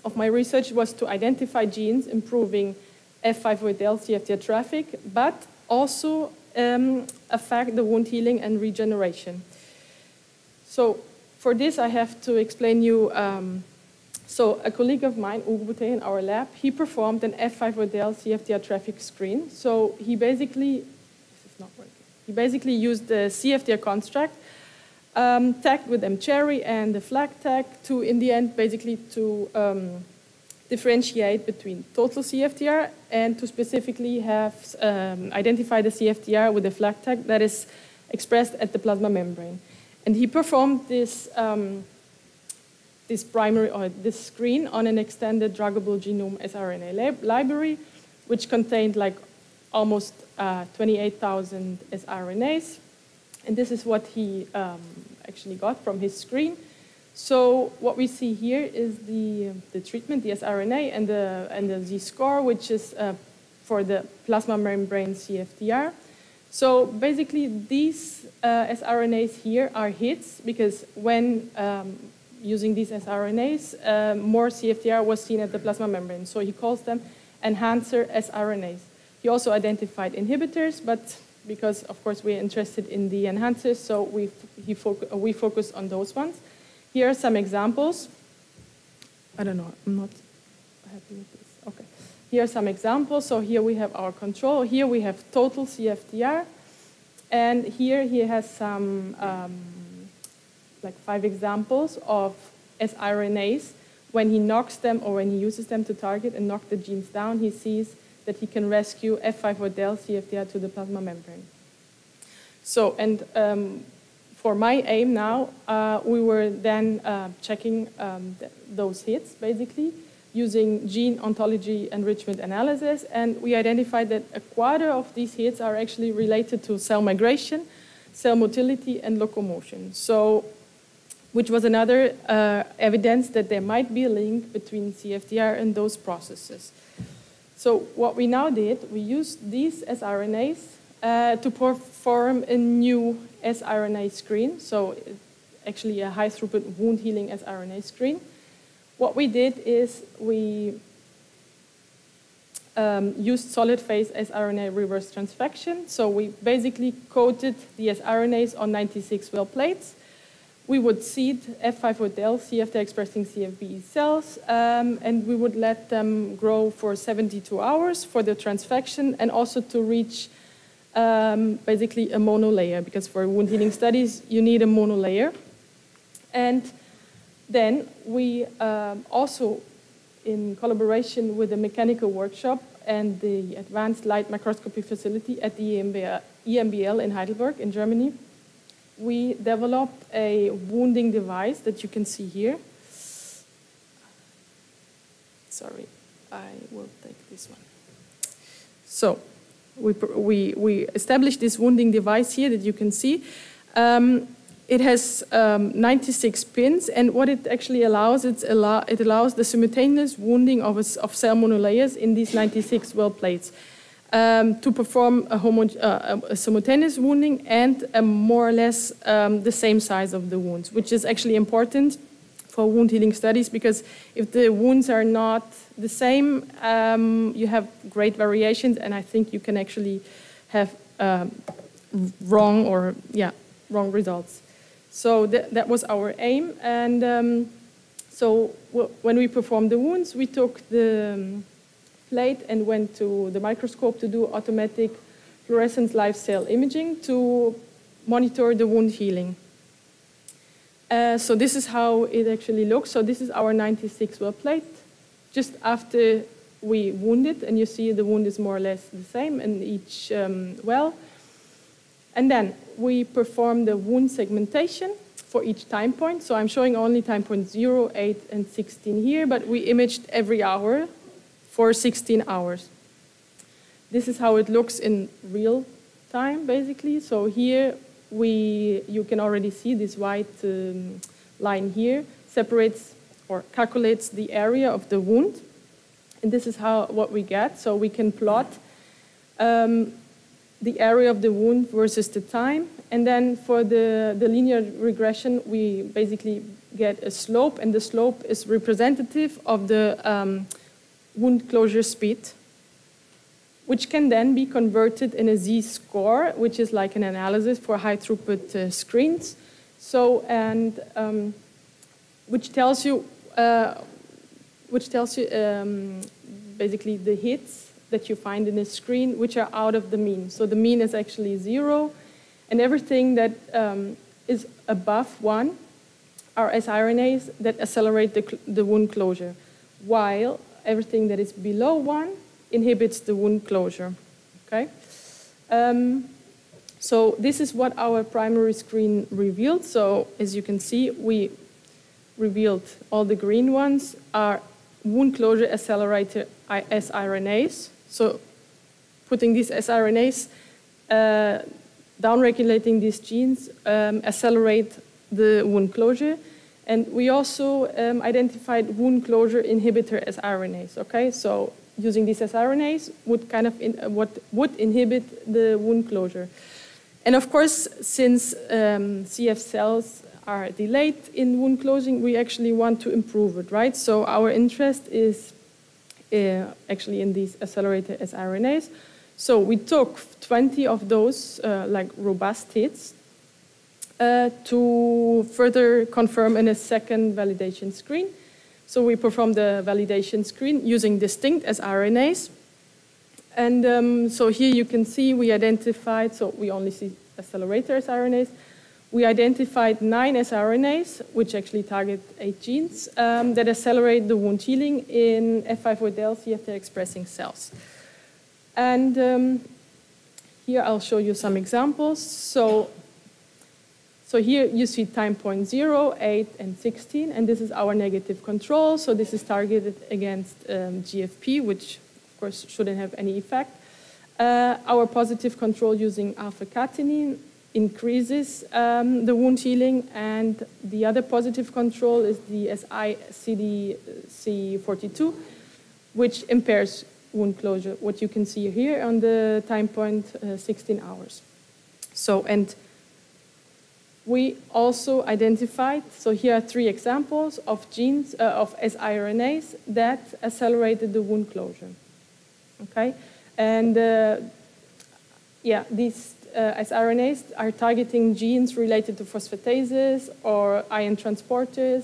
of my research was to identify genes improving F508del CFTR traffic, but also um, affect the wound healing and regeneration. So for this, I have to explain you. Um, so a colleague of mine, Hugo Botelho, in our lab, he performed an F508del CFTR traffic screen. So he basically, this is not working. He basically used the CFTR construct um, tagged with mCherry and the flag tag to, in the end, basically to um, differentiate between total CFTR and to specifically have um, identify the CFTR with the flag tag that is expressed at the plasma membrane. And he performed this, um, this primary or this screen on an extended druggable genome siRNA library which contained like almost uh, 28,000 siRNAs. And this is what he um, actually got from his screen. So what we see here is the, the treatment, the siRNA, and the, and the z-score, which is uh, for the plasma membrane CFTR. So basically, these uh, siRNAs here are hits because when um, using these siRNAs, uh, more CFTR was seen at the plasma membrane. So he calls them enhancer siRNAs. He also identified inhibitors, but because, of course, we're interested in the enhancers, so we, he foc we focus on those ones. Here are some examples. I don't know, I'm not happy with this. Okay. Here are some examples. So here we have our control. Here we have total CFTR. And here he has some, um, like five examples of siRNAs. When he knocks them or when he uses them to target and knock the genes down, he sees that he can rescue F5 CFTR to the plasma membrane. So, and um, for my aim now, uh, we were then uh, checking um, th those hits, basically, using gene ontology enrichment analysis, and we identified that a quarter of these hits are actually related to cell migration, cell motility, and locomotion. So, which was another uh, evidence that there might be a link between CFTR and those processes. So what we now did, we used these siRNAs uh, to perform a new siRNA screen, so actually a high throughput wound healing siRNA screen. What we did is we um, used solid phase siRNA reverse transfection. So we basically coated the siRNAs on 96 well plates. We would seed F5ODL CFTR expressing CFBE cells, um, and we would let them grow for 72 hours for the transfection and also to reach um, basically a monolayer, because for wound healing studies, you need a monolayer. And then we um, also, in collaboration with the mechanical workshop and the advanced light microscopy facility at the EMBL in Heidelberg in Germany, we developed a wounding device that you can see here. Sorry, I will take this one. So we, we, we established this wounding device here that you can see. Um, it has um, 96 pins, and what it actually allows, allow, it allows the simultaneous wounding of, a, of cell monolayers in these 96 well plates um, to perform a, uh, a, simultaneous wounding and a more or less um, the same size of the wounds, which is actually important for wound healing studies because if the wounds are not the same, um, you have great variations, and I think you can actually have um, wrong or yeah wrong results. So th that was our aim. And um, so when we performed the wounds, we took the um, plate and went to the microscope to do automatic fluorescent live cell imaging to monitor the wound healing. Uh, so this is how it actually looks. So this is our 96 well plate. Just after we wound it, and you see the wound is more or less the same in each um, well. And then we perform the wound segmentation for each time point. So I'm showing only time point 0, 8, and 16 here, but we imaged every hour for 16 hours. This is how it looks in real time, basically. So here we, you can already see this white um, line here separates or calculates the area of the wound. And this is how what we get. So we can plot um, the area of the wound versus the time. And then for the, the linear regression, we basically get a slope, and the slope is representative of the um, wound closure speed, which can then be converted in a z-score, which is like an analysis for high throughput uh, screens. So, and um, which tells you, uh, which tells you um, basically the hits that you find in a screen, which are out of the mean. So the mean is actually zero, and everything that um, is above one are siRNAs that accelerate the, the wound closure, while everything that is below one inhibits the wound closure. Okay. Um, so this is what our primary screen revealed. So as you can see, we revealed all the green ones are wound closure accelerator siRNAs So putting these siRNAs, uh, downregulating these genes, um, accelerate the wound closure. And we also um, identified wound closure inhibitor siRNAs, okay? So using these siRNAs would kind of, in, uh, what would inhibit the wound closure. And of course, since um, CF cells are delayed in wound closing, we actually want to improve it, right? So our interest is uh, actually in these accelerated siRNAs. So we took 20 of those, uh, like robust hits, uh, to further confirm in a second validation screen. So we performed the validation screen using distinct siRNAs. And um, so here you can see we identified, so we only see accelerator siRNAs. We identified nine siRNAs, which actually target eight genes, um, that accelerate the wound healing in F508del CFTR expressing cells. And um, here I'll show you some examples. So, so here you see time point 0, 8, and 16, and this is our negative control. So this is targeted against um, GFP, which of course shouldn't have any effect. Uh, our positive control using alpha-catenin increases um, the wound healing, and the other positive control is the SI-CD-C42, which impairs wound closure, what you can see here on the time point uh, 16 hours. So, and we also identified, so here are three examples of genes, uh, of siRNAs that accelerated the wound closure. Okay? And uh, yeah, these uh, siRNAs are targeting genes related to phosphatases or ion transporters,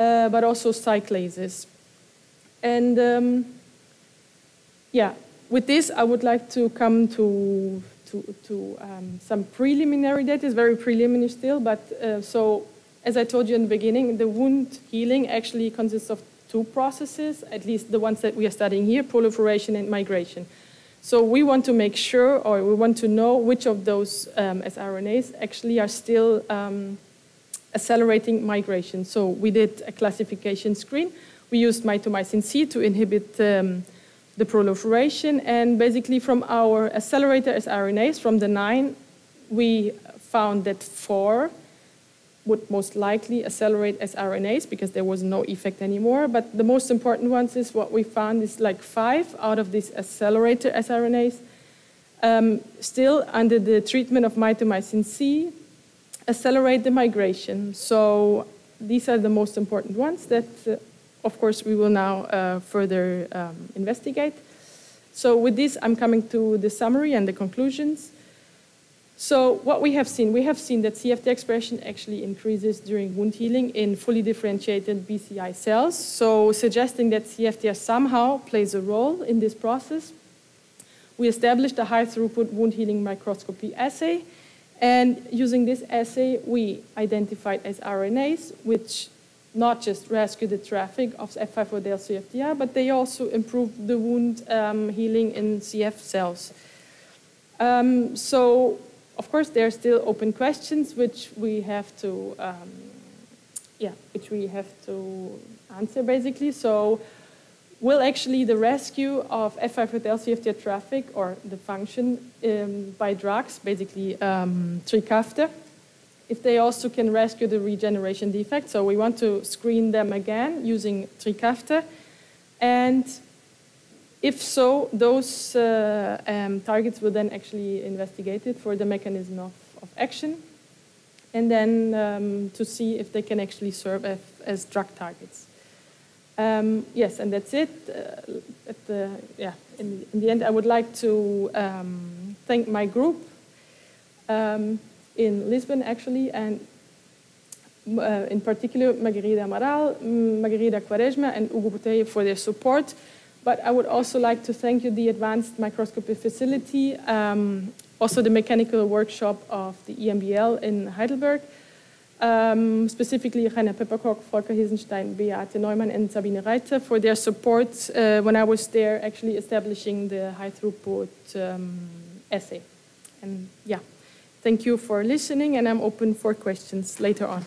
uh, but also cyclases. And um, yeah, with this, I would like to come to, to, to um, some preliminary data. It's very preliminary still, but uh, so as I told you in the beginning, the wound healing actually consists of two processes, at least the ones that we are studying here, proliferation and migration. So we want to make sure, or we want to know which of those um, siRNAs actually are still um, accelerating migration. So we did a classification screen. We used mitomycin C to inhibit um, the proliferation. And basically from our accelerator siRNAs, from the nine, we found that four would most likely accelerate siRNAs because there was no effect anymore. But the most important ones is what we found is like five out of these accelerator siRNAs um, still under the treatment of mitomycin C accelerate the migration. So these are the most important ones that uh, of course, we will now uh, further um, investigate. So with this, I'm coming to the summary and the conclusions. So what we have seen, we have seen that CFTR expression actually increases during wound healing in fully differentiated BCI cells, so suggesting that CFTR somehow plays a role in this process. We established a high throughput wound healing microscopy assay, and using this assay, we identified siRNAs, which not just rescue the traffic of F508del CFTR, but they also improve the wound um, healing in CF cells. Um, so, of course, there are still open questions which we have to, um, yeah, which we have to answer basically. So, will actually the rescue of F508del CFTR traffic or the function um, by drugs, basically um, Trikafta, if they also can rescue the regeneration defect. So we want to screen them again using Trikafta. And if so, those uh, um, targets will then actually investigated for the mechanism of, of action and then um, to see if they can actually serve as, as drug targets. Um, yes, and that's it. Uh, at the, yeah, in, in, the end, I would like to um, thank my group. In Lisbon, actually, and uh, in particular Margarida Amaral, Margarida Quaresma, and Hugo Botelho for their support. But I would also like to thank you, the Advanced Microscopy Facility, um, also the mechanical workshop of the EMBL in Heidelberg, um, specifically Rainer Pepperkok, Volker Hilsenstein, Beate Neumann, and Sabine Reither for their support uh, when I was there actually establishing the high throughput um, assay. And yeah. Thank you for listening, and I'm open for questions later on.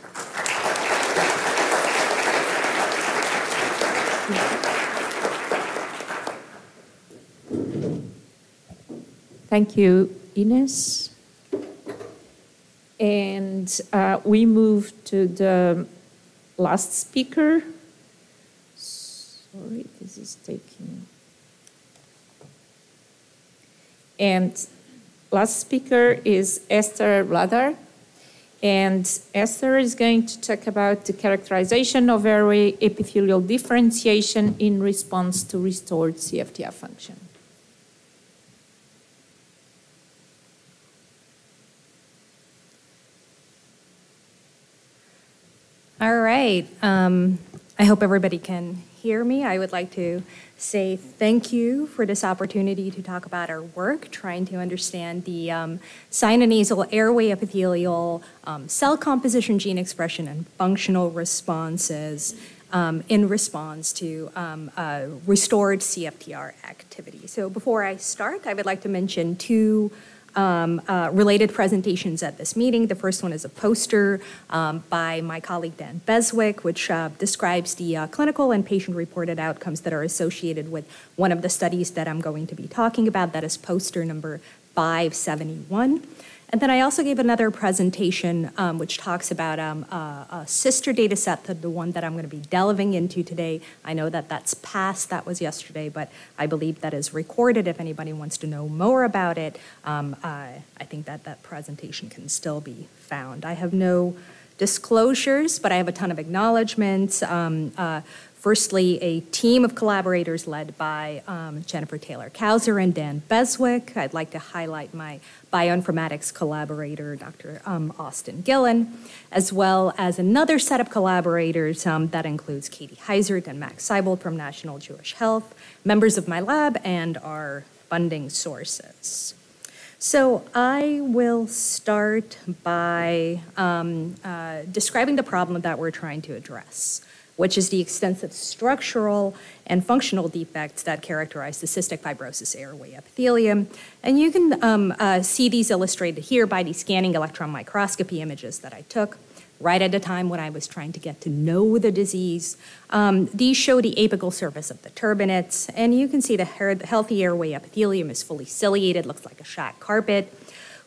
Thank you, Ines. And uh, we move to the last speaker. Sorry, this is taking. And last speaker is Eszter Vladar. And Eszter is going to talk about the characterization of airway epithelial differentiation in response to restored CFTR function. All right. Um, I hope everybody can hear me. I would like to say thank you for this opportunity to talk about our work, trying to understand the um, sinonasal airway epithelial um, cell composition, gene expression, and functional responses um, in response to uh, restored CFTR activity. So before I start, I would like to mention two um, uh, related presentations at this meeting. The first one is a poster um, by my colleague Dan Beswick, which uh, describes the uh, clinical and patient-reported outcomes that are associated with one of the studies that I'm going to be talking about. That is poster number 571. And then I also gave another presentation um, which talks about um, a, a, sister data set the one that I'm going to be delving into today. I know that that's past, that was yesterday, but I believe that is recorded. If anybody wants to know more about it, um, I, I think that that presentation can still be found. I have no disclosures, but I have a ton of acknowledgments. Um, uh, Firstly, a team of collaborators led by um, Jennifer Taylor-Cousar and Dan Beswick. I'd like to highlight my bioinformatics collaborator, Dr. Um, Austin Gillen, as well as another set of collaborators um, that includes Katie Hisert and Max Seibold from National Jewish Health, members of my lab, and our funding sources. So I will start by um, uh, describing the problem that we're trying to address which is the extensive structural and functional defects that characterize the cystic fibrosis airway epithelium. And you can um, uh, see these illustrated here by the scanning electron microscopy images that I took right at the time when I was trying to get to know the disease. Um, these show the apical surface of the turbinates, and you can see the healthy airway epithelium is fully ciliated, looks like a shag carpet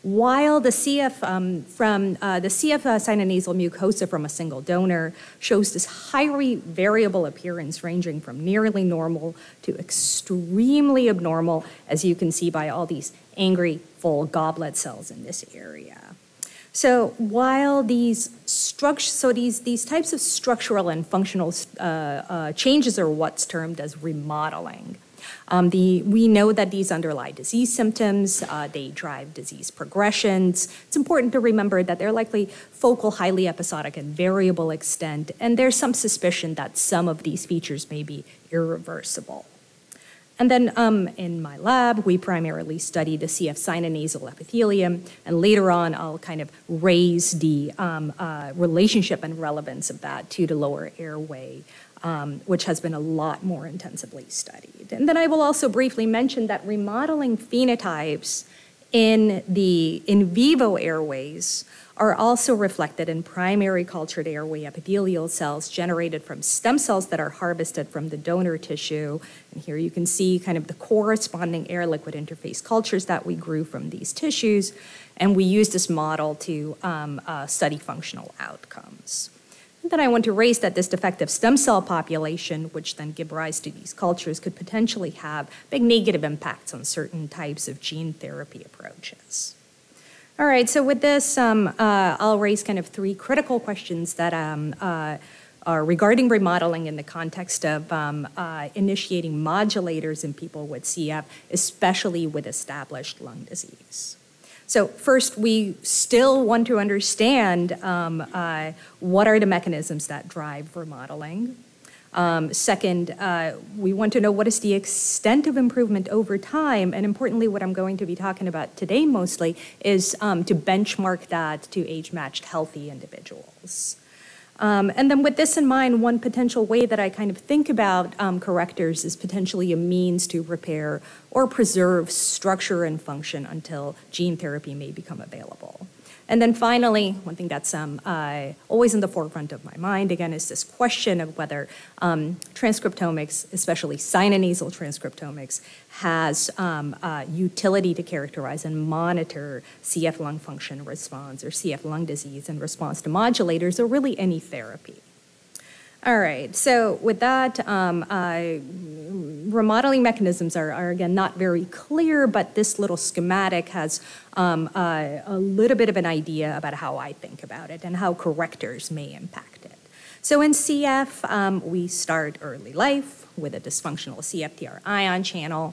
while the CF um, from uh, the CF uh, sinonasal mucosa from a single donor shows this highly variable appearance ranging from nearly normal to extremely abnormal, as you can see by all these angry full goblet cells in this area. So while these structure, so these, these types of structural and functional uh, uh changes are what's termed as remodeling. Um, the, we know that these underlie disease symptoms, uh, they drive disease progressions. It's important to remember that they're likely focal, highly episodic, and variable extent, and there's some suspicion that some of these features may be irreversible. And then um, in my lab, we primarily study the CF sinonasal epithelium, and later on, I'll kind of raise the um, uh, relationship and relevance of that to the lower airway um, which has been a lot more intensively studied. And then I will also briefly mention that remodeling phenotypes in the in vivo airways are also reflected in primary cultured airway epithelial cells generated from stem cells that are harvested from the donor tissue. And here you can see kind of the corresponding air liquid interface cultures that we grew from these tissues. And we use this model to um, uh, study functional outcomes. Then I want to raise that this defective stem cell population, which then give rise to these cultures, could potentially have big negative impacts on certain types of gene therapy approaches. All right, so with this, um, uh, I'll raise kind of three critical questions that um, uh, are regarding remodeling in the context of um, uh, initiating modulators in people with CF, especially with established lung disease. So first, we still want to understand um, uh, what are the mechanisms that drive remodeling. Um, second, uh, we want to know what is the extent of improvement over time, and importantly, what I'm going to be talking about today mostly is um, to benchmark that to age-matched healthy individuals. Um, and then with this in mind, one potential way that I kind of think about um, correctors is potentially a means to repair or preserve structure and function until gene therapy may become available. And then finally, one thing that's um, uh, always in the forefront of my mind, again, is this question of whether um, transcriptomics, especially sinonasal transcriptomics, has um, uh, utility to characterize and monitor CF lung function response or CF lung disease in response to modulators or really any therapy. All right, so with that, um, uh, remodeling mechanisms are, are, again, not very clear, but this little schematic has um, uh, a little bit of an idea about how I think about it and how correctors may impact it. So in CF, um, we start early life with a dysfunctional CFTR ion channel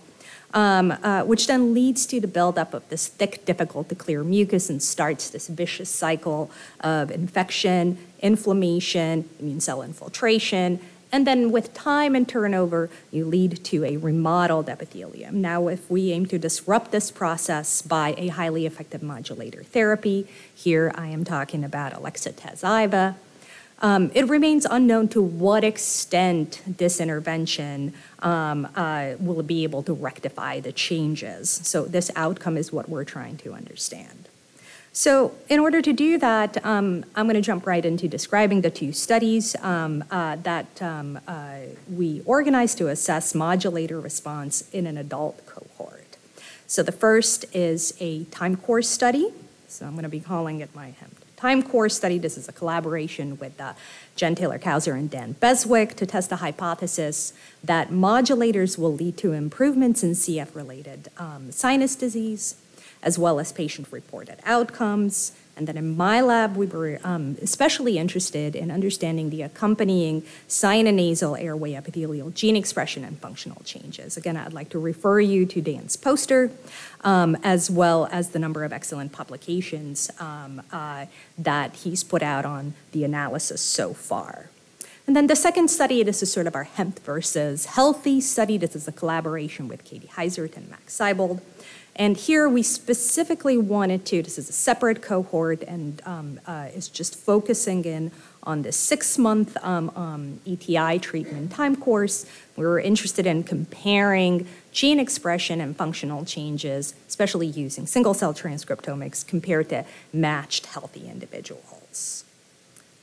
um, uh, which then leads to the buildup of this thick, difficult to clear mucus and starts this vicious cycle of infection, inflammation, immune cell infiltration, and then with time and turnover, you lead to a remodeled epithelium. Now, if we aim to disrupt this process by a highly effective modulator therapy, here I am talking about elexa-teza-iva, um, it remains unknown to what extent this intervention um, uh, will be able to rectify the changes. So this outcome is what we're trying to understand. So in order to do that, um, I'm going to jump right into describing the two studies um, uh, that um, uh, we organized to assess modulator response in an adult cohort. So the first is a time course study. So I'm going to be calling it my time course study. This is a collaboration with uh, Jen Taylor-Cousar and Dan Beswick to test the hypothesis that modulators will lead to improvements in CF related um, sinus disease, as well as patient reported outcomes, and then in my lab, we were um, especially interested in understanding the accompanying sinonasal airway epithelial gene expression and functional changes. Again, I'd like to refer you to Dan's poster, um, as well as the number of excellent publications um, uh, that he's put out on the analysis so far. And then the second study, this is sort of our HEMT versus healthy study. This is a collaboration with Katie Hisert and Max Seibold. And here we specifically wanted to, this is a separate cohort and um, uh, is just focusing in on the six month um, um, ETI treatment time course. We were interested in comparing gene expression and functional changes, especially using single cell transcriptomics compared to matched healthy individuals.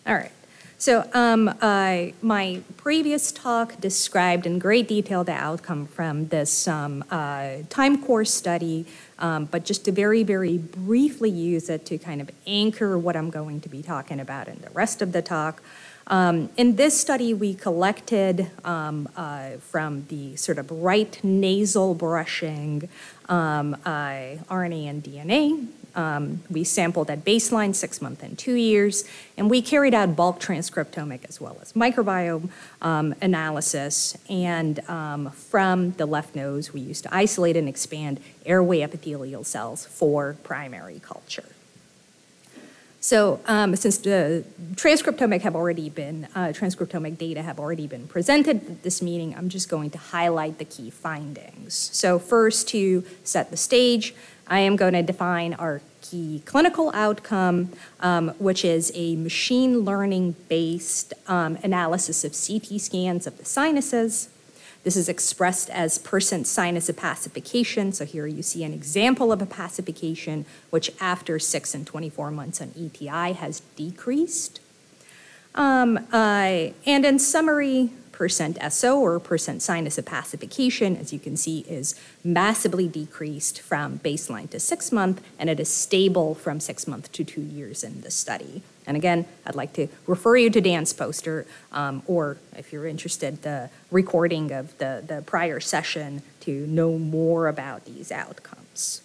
All right. So um, uh, my previous talk described in great detail the outcome from this um, uh, time course study, um, but just to very, very briefly use it to kind of anchor what I'm going to be talking about in the rest of the talk. Um, in this study, we collected um, uh, from the sort of right nasal brushing um, uh, RNA and DNA um, we sampled at baseline, six month and two years, and we carried out bulk transcriptomic as well as microbiome um, analysis. And um, from the left nose, we used to isolate and expand airway epithelial cells for primary culture. So um, since the transcriptomic have already been, uh, transcriptomic data have already been presented at this meeting, I'm just going to highlight the key findings. So first to set the stage, I am going to define our key clinical outcome, um, which is a machine learning based um, analysis of CT scans of the sinuses. This is expressed as percent sinus opacification. So here you see an example of opacification, which after six and 24 months on ETI has decreased. Um, uh, and in summary, percent SO or percent sinus opacification, as you can see, is massively decreased from baseline to six month, and it is stable from six month to two years in the study. And again, I'd like to refer you to Dan's poster, um, or if you're interested, the recording of the, the prior session to know more about these outcomes.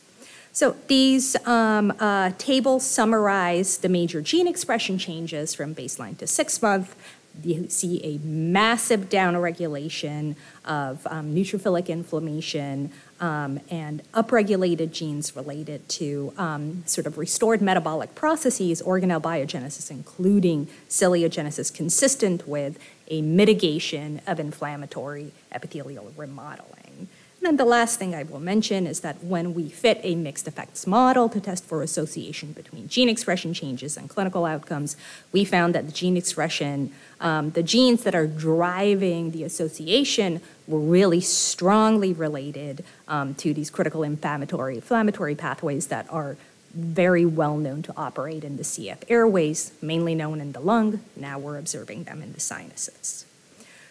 So these um, uh, tables summarize the major gene expression changes from baseline to six month you see a massive downregulation of um, neutrophilic inflammation um, and upregulated genes related to um, sort of restored metabolic processes, organelle biogenesis, including ciliogenesis, consistent with a mitigation of inflammatory epithelial remodeling. And then the last thing I will mention is that when we fit a mixed effects model to test for association between gene expression changes and clinical outcomes, we found that the gene expression, um, the genes that are driving the association were really strongly related um, to these critical inflammatory, inflammatory pathways that are very well known to operate in the CF airways, mainly known in the lung. Now we're observing them in the sinuses.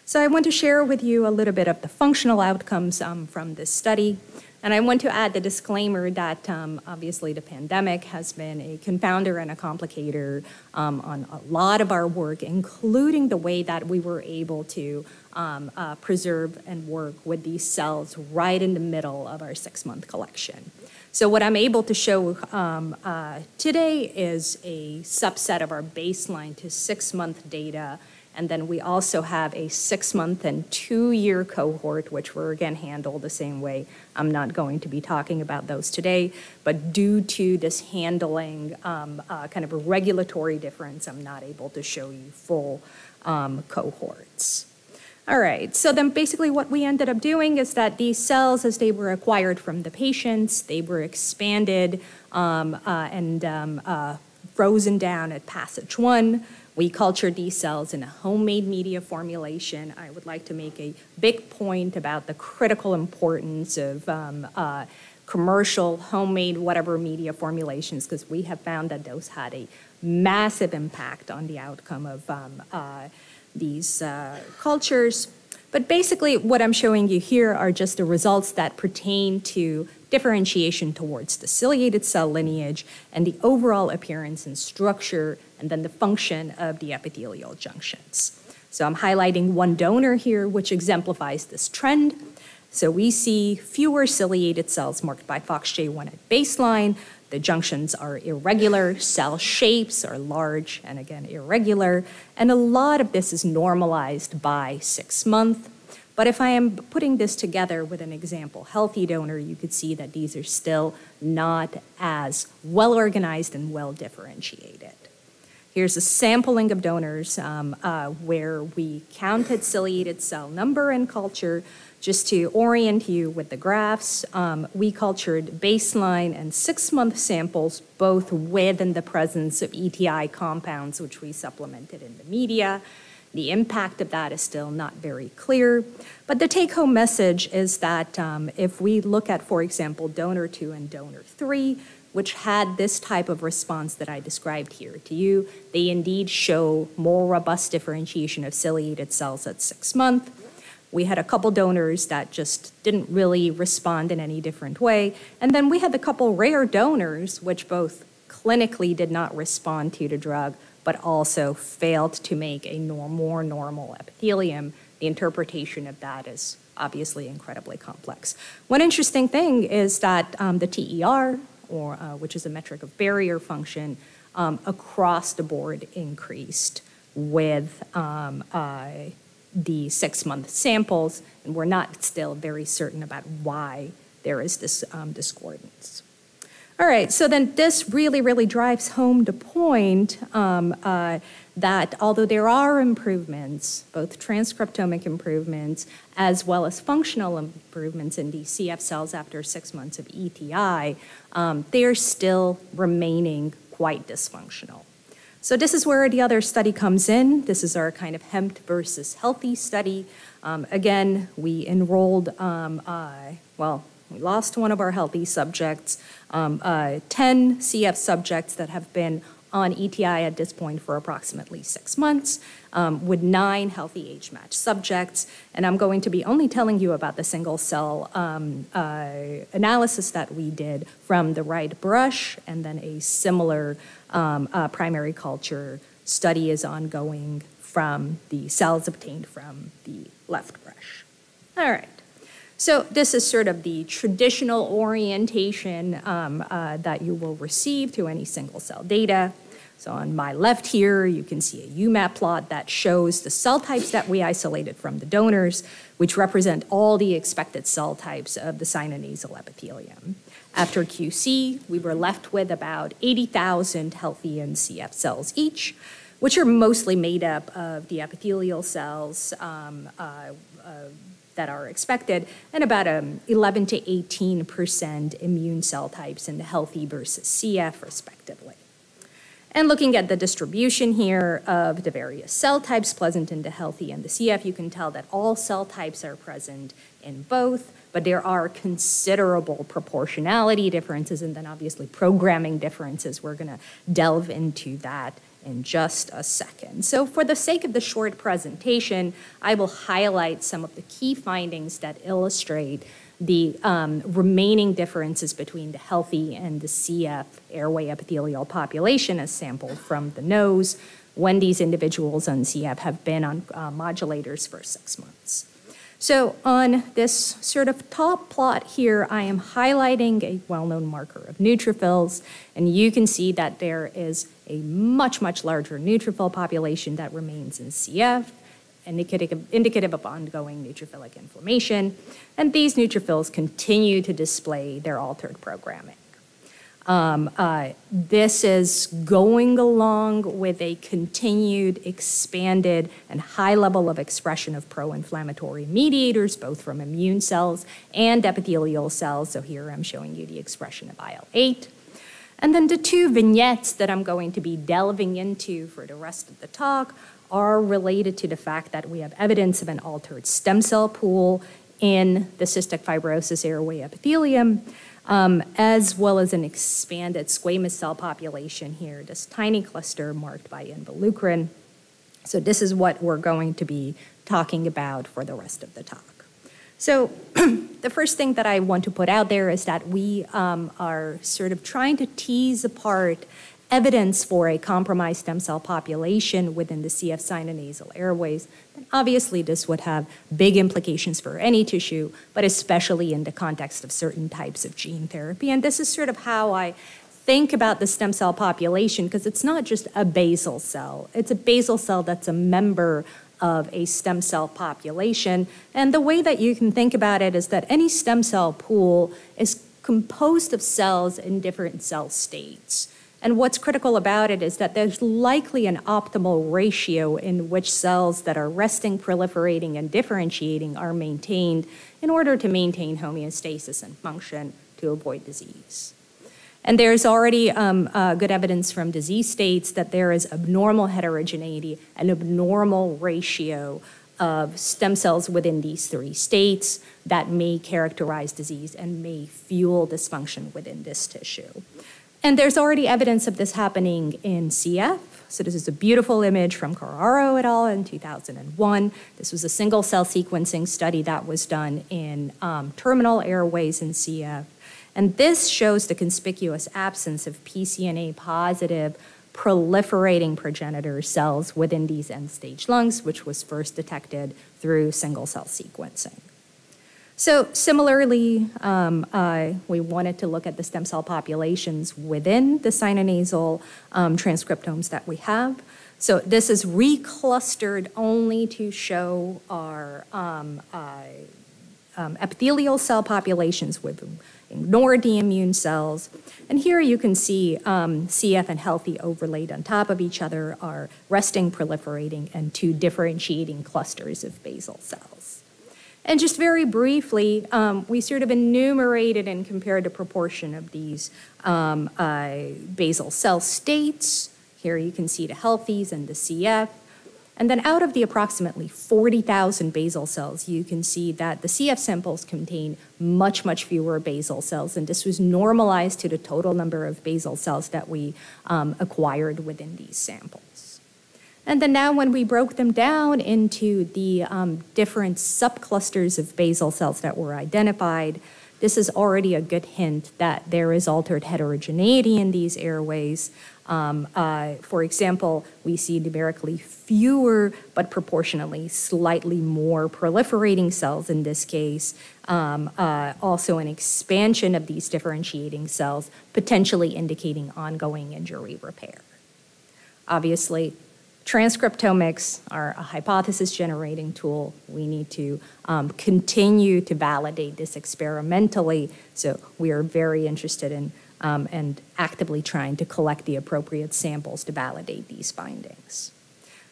So I want to share with you a little bit of the functional outcomes um, from this study. And I want to add the disclaimer that um, obviously the pandemic has been a confounder and a complicator um, on a lot of our work, including the way that we were able to um, uh, preserve and work with these cells right in the middle of our six month collection. So, what I'm able to show um, uh, today is a subset of our baseline to six month data and then we also have a six month and two year cohort, which were again handled the same way. I'm not going to be talking about those today, but due to this handling um, uh, kind of a regulatory difference, I'm not able to show you full um, cohorts. All right, so then basically what we ended up doing is that these cells, as they were acquired from the patients, they were expanded um, uh, and um, uh, frozen down at passage one. We culture these cells in a homemade media formulation. I would like to make a big point about the critical importance of um, uh, commercial, homemade, whatever media formulations, because we have found that those had a massive impact on the outcome of um, uh, these uh, cultures. But basically, what I'm showing you here are just the results that pertain to differentiation towards the ciliated cell lineage and the overall appearance and structure and then the function of the epithelial junctions. So I'm highlighting one donor here, which exemplifies this trend. So we see fewer ciliated cells marked by FOXJ1 at baseline. The junctions are irregular, cell shapes are large and again irregular, and a lot of this is normalized by six months. But if I am putting this together with an example healthy donor, you could see that these are still not as well organized and well differentiated. Here's a sampling of donors um, uh, where we counted ciliated cell number and culture. Just to orient you with the graphs, um, we cultured baseline and six month samples, both with and the presence of ETI compounds, which we supplemented in the media. The impact of that is still not very clear. But the take home message is that um, if we look at, for example, donor two and donor three, which had this type of response that I described here to you. They indeed show more robust differentiation of ciliated cells at six months. We had a couple donors that just didn't really respond in any different way. And then we had a couple rare donors, which both clinically did not respond to the drug, but also failed to make a more normal epithelium. The interpretation of that is obviously incredibly complex. One interesting thing is that um, the TER, or uh, which is a metric of barrier function, um, across the board increased with um, uh, the six month samples, and we're not still very certain about why there is this um, discordance. All right, so then this really, really drives home the point um, uh, that although there are improvements, both transcriptomic improvements as well as functional improvements in these CF cells after six months of ETI, um, they're still remaining quite dysfunctional. So this is where the other study comes in. This is our kind of HEMT versus healthy study. Um, again, we enrolled, um, uh, well, we lost one of our healthy subjects, um, uh, 10 CF subjects that have been on ETI at this point for approximately six months um, with nine healthy age matched subjects. And I'm going to be only telling you about the single cell um, uh, analysis that we did from the right brush, and then a similar um, uh, primary culture study is ongoing from the cells obtained from the left brush. All right. So this is sort of the traditional orientation um, uh, that you will receive to any single cell data. So on my left here, you can see a UMAP plot that shows the cell types that we isolated from the donors, which represent all the expected cell types of the sinonasal epithelium. After QC, we were left with about 80,000 healthy NCF cells each, which are mostly made up of the epithelial cells um, uh, uh, that are expected, and about um, 11 to 18% immune cell types in the healthy versus CF, respectively. And looking at the distribution here of the various cell types present in the healthy and the CF, you can tell that all cell types are present in both, but there are considerable proportionality differences and then obviously programming differences. We're going to delve into that in just a second. So for the sake of the short presentation, I will highlight some of the key findings that illustrate the um, remaining differences between the healthy and the CF airway epithelial population as sampled from the nose when these individuals on CF have been on uh, modulators for six months. So on this sort of top plot here, I am highlighting a well-known marker of neutrophils, and you can see that there is a much, much larger neutrophil population that remains in CF, indicative, indicative of ongoing neutrophilic inflammation, and these neutrophils continue to display their altered programming. Um, uh, this is going along with a continued, expanded, and high level of expression of pro inflammatory mediators, both from immune cells and epithelial cells. So here I'm showing you the expression of IL 8. And then the two vignettes that I'm going to be delving into for the rest of the talk are related to the fact that we have evidence of an altered stem cell pool in the cystic fibrosis airway epithelium, um, as well as an expanded squamous cell population here, this tiny cluster marked by involucrin. So this is what we're going to be talking about for the rest of the talk. So [clears throat] the first thing that I want to put out there is that we um, are sort of trying to tease apart evidence for a compromised stem cell population within the CF sinonasal airways, then obviously this would have big implications for any tissue, but especially in the context of certain types of gene therapy. And this is sort of how I think about the stem cell population, because it's not just a basal cell, it's a basal cell that's a member of a stem cell population. And the way that you can think about it is that any stem cell pool is composed of cells in different cell states. And what's critical about it is that there's likely an optimal ratio in which cells that are resting, proliferating, and differentiating are maintained in order to maintain homeostasis and function to avoid disease. And there's already um, uh, good evidence from disease states that there is abnormal heterogeneity, an abnormal ratio of stem cells within these three states that may characterize disease and may fuel dysfunction within this tissue. And there's already evidence of this happening in CF. So this is a beautiful image from Carraro et al. in 2001. This was a single cell sequencing study that was done in um, terminal airways in CF. And this shows the conspicuous absence of PCNA positive proliferating progenitor cells within these end stage lungs, which was first detected through single cell sequencing. So similarly, um, uh, we wanted to look at the stem cell populations within the sinonasal um, transcriptomes that we have. So this is reclustered only to show our um, uh, um, epithelial cell populations with ignored the immune cells. And here you can see um, CF and healthy overlaid on top of each other are resting, proliferating, and two differentiating clusters of basal cells. And just very briefly, um, we sort of enumerated and compared the proportion of these um, uh, basal cell states. Here you can see the healthies and the CF. And then out of the approximately 40,000 basal cells, you can see that the CF samples contain much, much fewer basal cells. And this was normalized to the total number of basal cells that we um, acquired within these samples. And then now when we broke them down into the um, different subclusters of basal cells that were identified, this is already a good hint that there is altered heterogeneity in these airways. Um, uh, for example, we see numerically fewer, but proportionally slightly more proliferating cells in this case. Um, uh, also, an expansion of these differentiating cells, potentially indicating ongoing injury repair. Obviously, transcriptomics are a hypothesis generating tool. We need to um, continue to validate this experimentally. So we are very interested in um, and actively trying to collect the appropriate samples to validate these findings.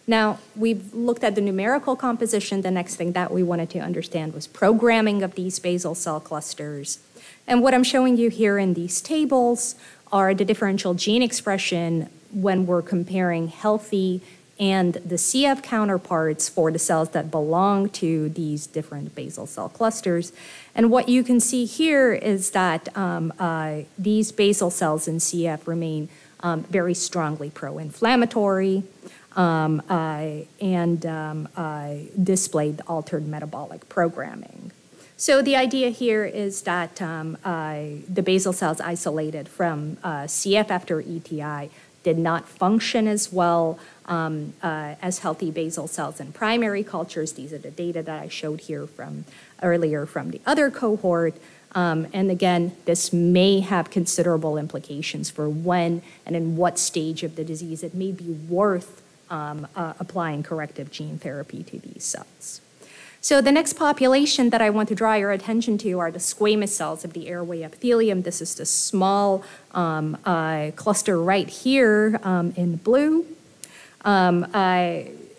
Now, we've looked at the numerical composition. The next thing that we wanted to understand was programming of these basal cell clusters. And what I'm showing you here in these tables are the differential gene expression when we're comparing healthy and the CF counterparts for the cells that belong to these different basal cell clusters. And what you can see here is that um, uh, these basal cells in CF remain um, very strongly pro-inflammatory um, uh, and um, uh, displayed altered metabolic programming. So the idea here is that um, uh, the basal cells isolated from uh, CF after ETI did not function as well um, uh, as healthy basal cells in primary cultures. These are the data that I showed here from earlier from the other cohort. Um, and again, this may have considerable implications for when and in what stage of the disease it may be worth um, uh, applying corrective gene therapy to these cells. So the next population that I want to draw your attention to are the squamous cells of the airway epithelium. This is the small um, uh, cluster right here um, in blue. Um,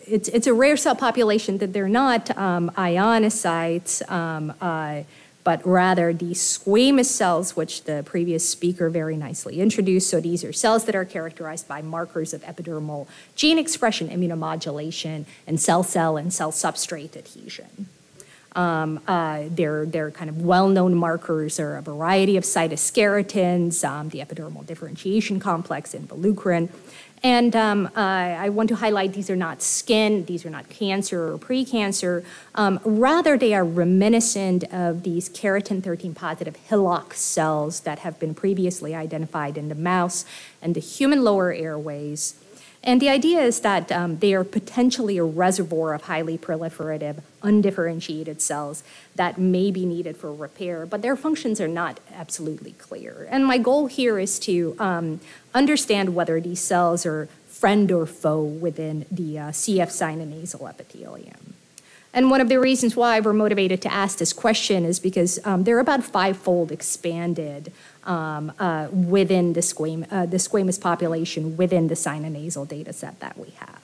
it's, it's a rare cell population that they're not um, ionocytes. Um, uh, but rather the squamous cells, which the previous speaker very nicely introduced. So these are cells that are characterized by markers of epidermal gene expression, immunomodulation, and cell-cell and cell substrate adhesion. Um, uh, they're, they're kind of well-known markers are a variety of cytokeratins, um, the epidermal differentiation complex, involucrin, and um, uh, I want to highlight these are not skin, these are not cancer or precancer. Um, rather, they are reminiscent of these keratin 13 positive hillock cells that have been previously identified in the mouse and the human lower airways. And the idea is that um, they are potentially a reservoir of highly proliferative, undifferentiated cells that may be needed for repair, but their functions are not absolutely clear. And my goal here is to um, understand whether these cells are friend or foe within the uh, CF sinonasal epithelium. And one of the reasons why we're motivated to ask this question is because um, they're about fivefold expanded um, uh, within the, squam uh, the squamous population within the sinonasal data set that we have.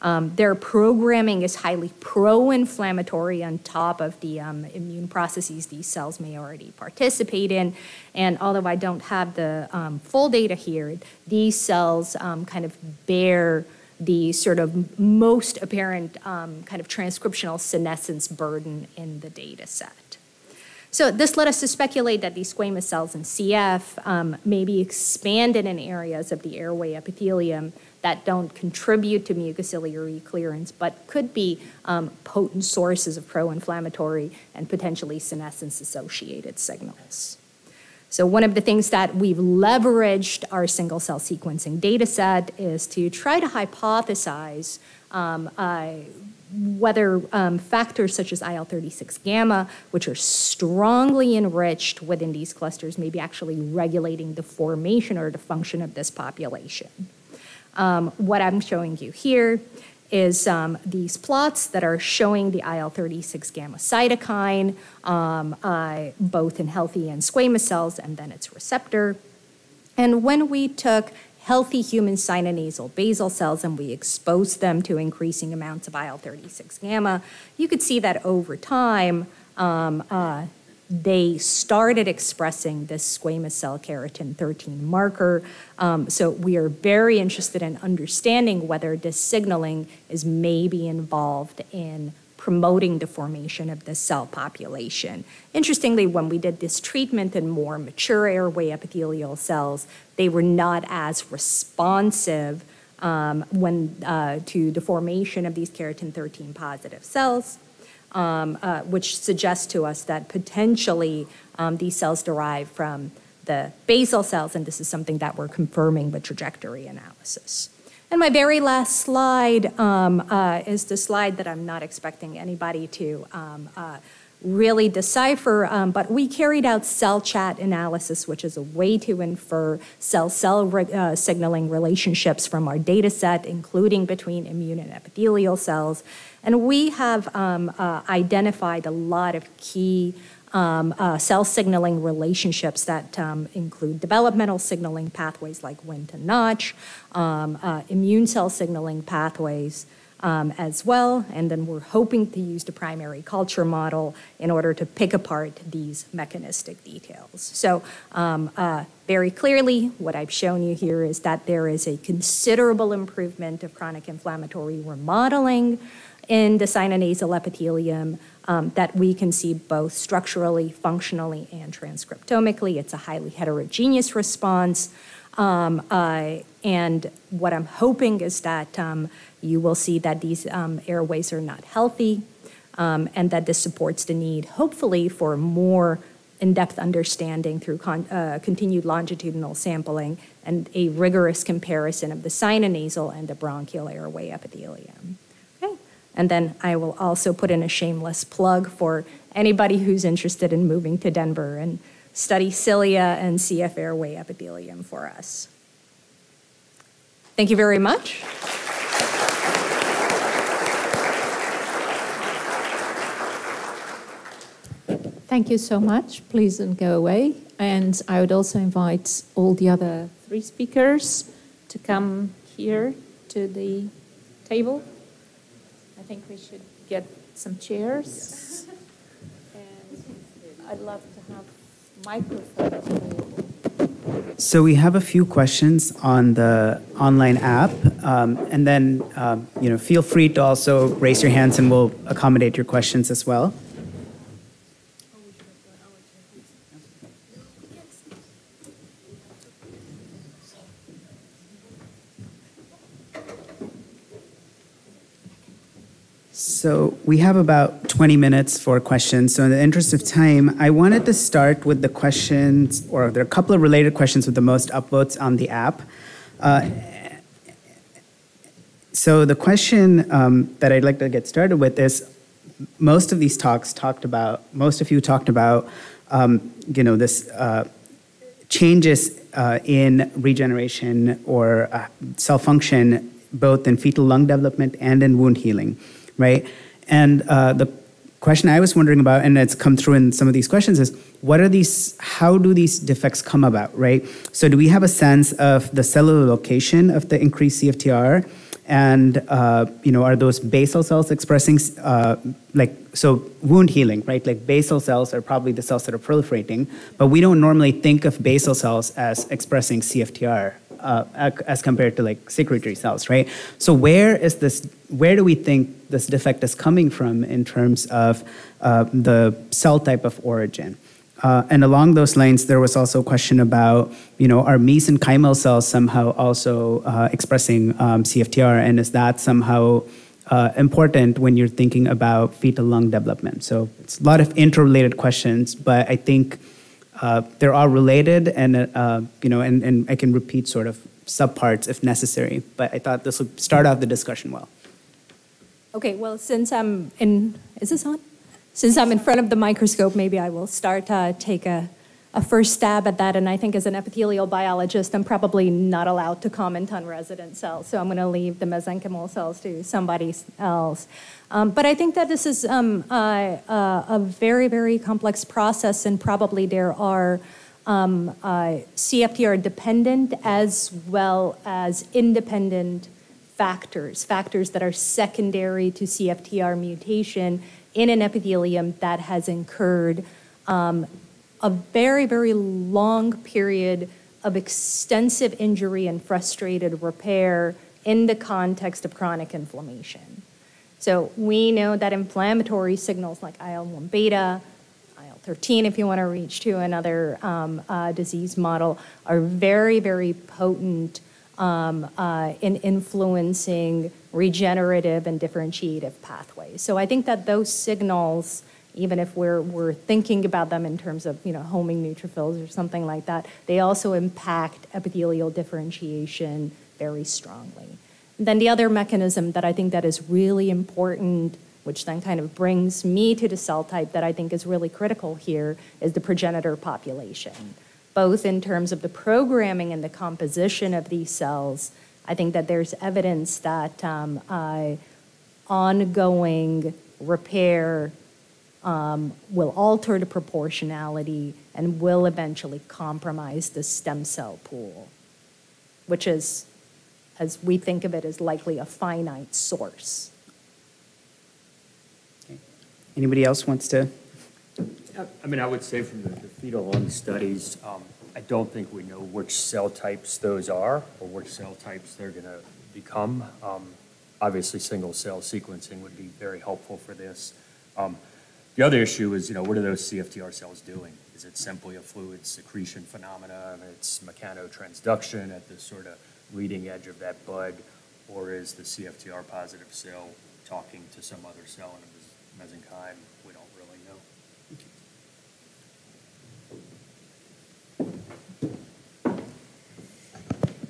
Um, their programming is highly pro-inflammatory on top of the um, immune processes these cells may already participate in. And although I don't have the um, full data here, these cells um, kind of bear the sort of most apparent um, kind of transcriptional senescence burden in the data set. So this led us to speculate that these squamous cells in CF um, may be expanded in areas of the airway epithelium that don't contribute to mucociliary clearance, but could be um, potent sources of pro-inflammatory and potentially senescence-associated signals. So one of the things that we've leveraged our single cell sequencing data set is to try to hypothesize um, uh, whether um, factors such as IL-36 gamma, which are strongly enriched within these clusters, may be actually regulating the formation or the function of this population. Um, what I'm showing you here is um, these plots that are showing the IL-36 gamma cytokine, um, uh, both in healthy and squamous cells, and then its receptor. And when we took healthy human sinonasal basal cells and we exposed them to increasing amounts of IL-36 gamma, you could see that over time, um, uh, they started expressing this squamous cell keratin 13 marker. Um, so we are very interested in understanding whether this signaling is maybe involved in promoting the formation of the cell population. Interestingly, when we did this treatment in more mature airway epithelial cells, they were not as responsive um, when, uh, to the formation of these keratin 13 positive cells, um, uh, which suggests to us that potentially um, these cells derive from the basal cells, and this is something that we're confirming with trajectory analysis. And my very last slide um, uh, is the slide that I'm not expecting anybody to um, uh, really decipher, um, but we carried out cell chat analysis, which is a way to infer cell-cell re uh, signaling relationships from our data set, including between immune and epithelial cells. And we have um, uh, identified a lot of key um, uh, cell signaling relationships that um, include developmental signaling pathways like Wnt and Notch, um, uh, immune cell signaling pathways, um, as well. And then we're hoping to use the primary culture model in order to pick apart these mechanistic details. So um, uh, very clearly, what I've shown you here is that there is a considerable improvement of chronic inflammatory remodeling in the sinonasal epithelium um, that we can see both structurally, functionally, and transcriptomically. It's a highly heterogeneous response. Um, uh, and what I'm hoping is that um, you will see that these um, airways are not healthy um, and that this supports the need, hopefully, for more in-depth understanding through con uh, continued longitudinal sampling and a rigorous comparison of the sinonasal and the bronchial airway epithelium. And then I will also put in a shameless plug for anybody who's interested in moving to Denver and study cilia and CF airway epithelium for us. Thank you very much. Thank you so much. Please don't go away. And I would also invite all the other three speakers to come here to the table. I think we should get some chairs. Yes. And I'd love to have microphones. So we have a few questions on the online app, um, and then um, you know feel free to also raise your hands, and we'll accommodate your questions as well. So we have about 20 minutes for questions. So in the interest of time, I wanted to start with the questions, or there are a couple of related questions with the most upvotes on the app. Uh, so the question um, that I'd like to get started with is, most of these talks talked about, most of you talked about, um, you know, this uh, changes uh, in regeneration or uh, cell function, both in fetal lung development and in wound healing right? And uh, the question I was wondering about, and it's come through in some of these questions, is what are these, how do these defects come about, right? So do we have a sense of the cellular location of the increased CFTR? And, uh, you know, are those basal cells expressing, uh, like, so wound healing, right? Like basal cells are probably the cells that are proliferating, but we don't normally think of basal cells as expressing CFTR, uh, as compared to like secretory cells, right? So where is this? Where do we think this defect is coming from in terms of uh, the cell type of origin? Uh, and along those lines, there was also a question about, you know, are mesenchymal cells somehow also uh, expressing um, CFTR, and is that somehow uh, important when you're thinking about fetal lung development? So it's a lot of interrelated questions, but I think uh, they're all related, and uh, you know, and, and I can repeat sort of subparts if necessary. But I thought this would start off the discussion well. Okay, well, since I'm in, is this on? Since I'm in front of the microscope, maybe I will start to uh, take a a first stab at that. And I think as an epithelial biologist, I'm probably not allowed to comment on resident cells. So I'm going to leave the mesenchymal cells to somebody else. Um, but I think that this is um, uh, uh, a very, very complex process, and probably there are um, uh, CFTR dependent as well as independent factors, factors that are secondary to CFTR mutation in an epithelium that has incurred um, a very, very long period of extensive injury and frustrated repair in the context of chronic inflammation. So we know that inflammatory signals like IL-1 beta, IL-13 if you want to reach to another um, uh, disease model, are very, very potent um, uh, in influencing regenerative and differentiative pathways. So I think that those signals even if we're, we're thinking about them in terms of you know, homing neutrophils or something like that, they also impact epithelial differentiation very strongly. Then the other mechanism that I think that is really important, which then kind of brings me to the cell type that I think is really critical here, is the progenitor population. Both in terms of the programming and the composition of these cells, I think that there's evidence that um, uh, ongoing repair um, will alter the proportionality and will eventually compromise the stem cell pool, which is as we think of it as likely a finite source. Anybody else wants to? I mean, I would say from the the fetal lung studies, um, I don't think we know which cell types those are or which cell types they're going to become. Um, Obviously, single-cell sequencing would be very helpful for this. Um, The other issue is, you know, what are those CFTR cells doing? Is it simply a fluid secretion phenomenon? It's mechanotransduction at the sort of leading edge of that bud? Or is the CFTR positive cell talking to some other cell in a mesenchyme? We don't really know.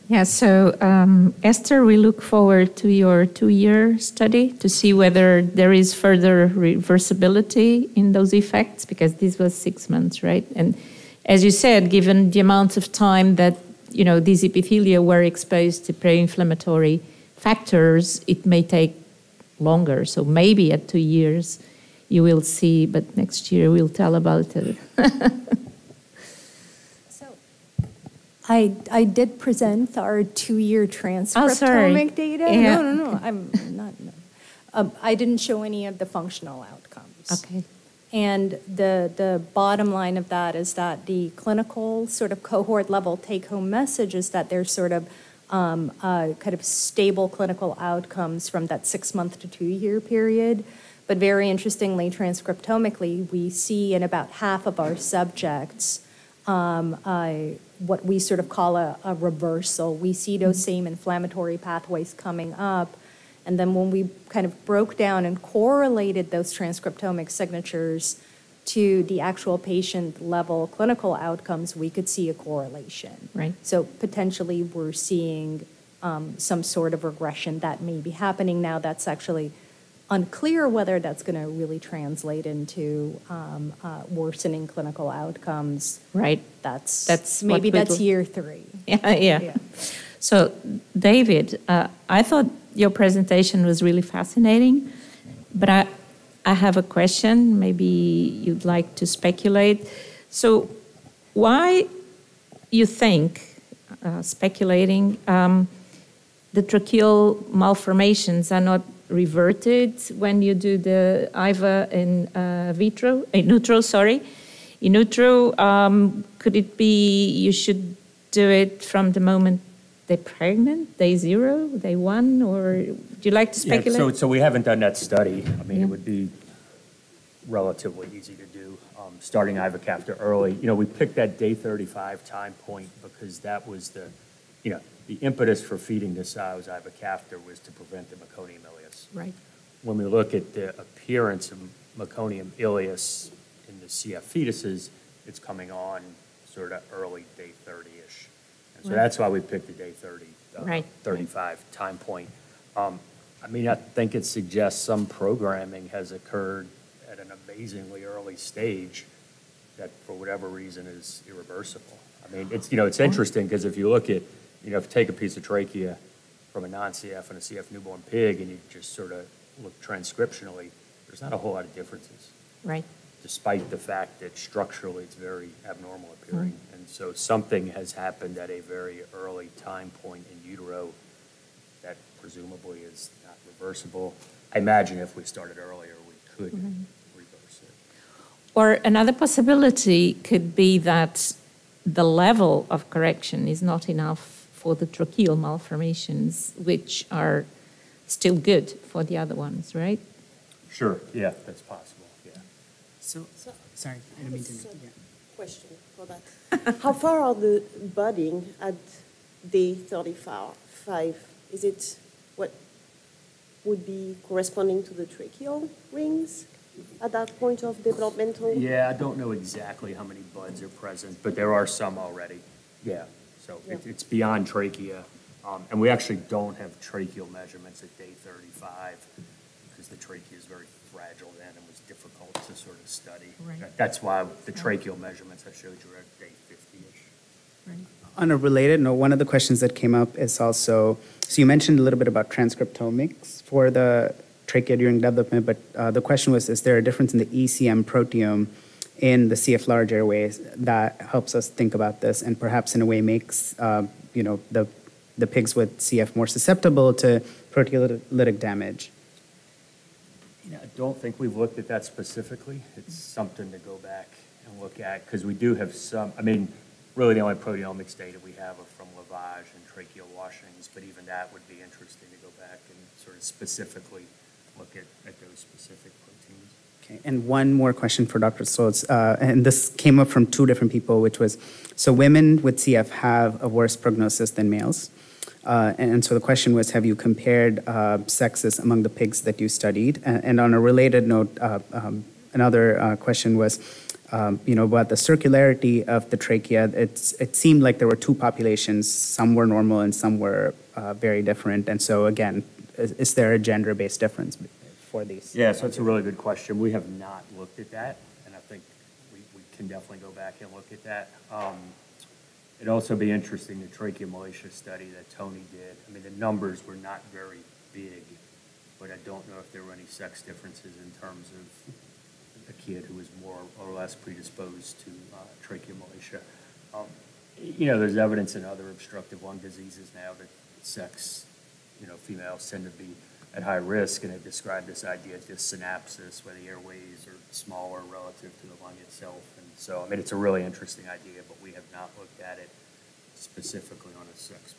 Yeah, so um, Eszter, we look forward to your two-year study to see whether there is further reversibility in those effects, because this was six months, right? And as you said, given the amount of time that you know these epithelia were exposed to pro-inflammatory factors, it may take longer. So maybe at two years you will see, but next year we'll tell about it. [laughs] So I, I did present our two-year transcriptomic data. Yeah. No, no, no, I'm not, no. Um, I didn't show any of the functional outcomes. Okay. And the, the bottom line of that is that the clinical sort of cohort level take-home message is that there's sort of um, uh, kind of stable clinical outcomes from that six-month to two-year period. But very interestingly, transcriptomically, we see in about half of our subjects um, uh, what we sort of call a, a reversal. We see those same inflammatory pathways coming up. And then when we kind of broke down and correlated those transcriptomic signatures to the actual patient level clinical outcomes, we could see a correlation. Right. So potentially we're seeing um, some sort of regression that may be happening now. That's actually unclear whether that's going to really translate into um, uh, worsening clinical outcomes. Right. That's, That's maybe that's year three. [laughs] Yeah, yeah. Yeah. So, David, uh, I thought your presentation was really fascinating, but I, I have a question. Maybe you'd like to speculate. So, why you think, uh, speculating, um, the tracheal malformations are not reverted when you do the IVA in uh, vitro, in utero, sorry. In utero, um, could it be you should do it from the moment they're pregnant, day zero, day one, or do you like to Yeah, speculate? so, so we haven't done that study. I mean, Yeah. it would be relatively easy to do, um, starting ivacaftor early. You know, we picked that day 35 time point because that was the, you know, the impetus for feeding the sows ivacaftor was to prevent the meconium ileus. Right. When we look at the appearance of meconium ileus in the CF fetuses, it's coming on sort of early day 30-ish. So that's why we picked the day 30, uh, Right. 35 time point. Um, I mean, I think it suggests some programming has occurred at an amazingly early stage that for whatever reason is irreversible. I mean, it's, you know, it's interesting because if you look at, you know, if you take a piece of trachea from a non-CF and a CF newborn pig and you just sort of look transcriptionally, there's not a whole lot of differences Right. despite the fact that structurally it's very abnormal appearing. And so something has happened at a very early time point in utero that presumably is not reversible. I imagine if we started earlier, we could mm-hmm. reverse it. Or another possibility could be that the level of correction is not enough for the tracheal malformations, which are still good for the other ones, right? Sure, yeah, that's possible, yeah. So, sorry, I didn't mean to. yeah. Question for that. [laughs] How far are the budding at day 35? Is it what would be corresponding to the tracheal rings at that point of developmental? Yeah, I don't know exactly how many buds are present, but there are some already. Yeah, so it, it's beyond trachea. Um, and we actually don't have tracheal measurements at day thirty-five because the trachea is very fragile then and was difficult to sort of study. Right. That- That's why the tracheal measurements I showed you are at day. On a related note, one of the questions that came up is also, so you mentioned a little bit about transcriptomics for the trachea during development, but uh, the question was, is there a difference in the ECM proteome in the CF large airways that helps us think about this and perhaps in a way makes, uh, you know, the the pigs with CF more susceptible to proteolytic damage? You know, I don't think we've looked at that specifically. It's something to go back and look at, because we do have some, I mean, really the only proteomics data we have are from lavage and tracheal washings, but even that would be interesting to go back and sort of specifically look at, at those specific proteins. Okay, and one more question for Dr. Stoltz, uh, and this came up from two different people, which was, so women with CF have a worse prognosis than males. Uh, and so the question was, have you compared uh, sexes among the pigs that you studied? And, and on a related note, uh, um, another uh, question was, um, you know, about the circularity of the trachea. It's, it seemed like there were two populations. Some were normal and some were uh, very different. And so again, is, is there a gender-based difference for these? Yeah, so it's a really good question. We have not looked at that, and I think we, we can definitely go back and look at that. Um, It'd also be interesting, the tracheomalacia study that Tony did. I mean, the numbers were not very big, but I don't know if there were any sex differences in terms of a kid who is more or less predisposed to uh, tracheomalacia. Um, you know, there's evidence in other obstructive lung diseases now that sex, you know, females tend to be at high risk, and they've described this idea of dysanapsis, where the airways are smaller relative to the lung itself. And so, I mean, it's a really interesting idea, but we have not looked at it specifically on a sex.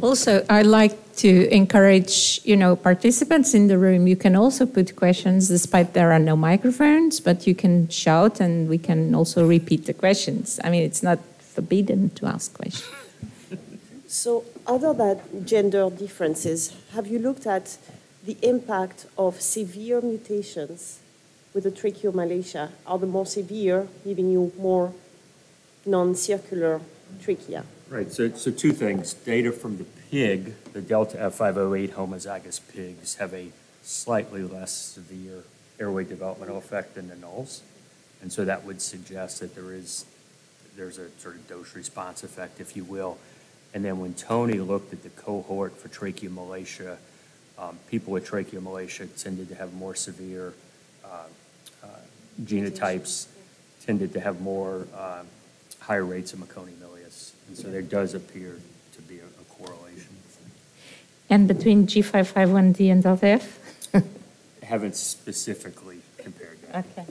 Also, I like to encourage, you know, participants in the room. You can also put questions, despite there are no microphones, but you can shout, and we can also repeat the questions. I mean, it's not forbidden to ask questions. [laughs] So, other than gender differences, have you looked at the impact of severe mutations with the tracheomalacia? Are the more severe, giving you more non-circular trachea? Right, so, so two things. Data from the pig, the Delta F508 homozygous pigs have a slightly less severe airway developmental effect than the nulls. And so that would suggest that there is, there's a sort of dose response effect, if you will. And then when Tony looked at the cohort for tracheomalacia, um, people with tracheomalacia tended to have more severe uh, uh, genotypes, tended to have more uh, higher rates of meconium ileus. And so there does appear to be a, a correlation. And between G551D and Delta F? [laughs] Haven't specifically compared that. Okay.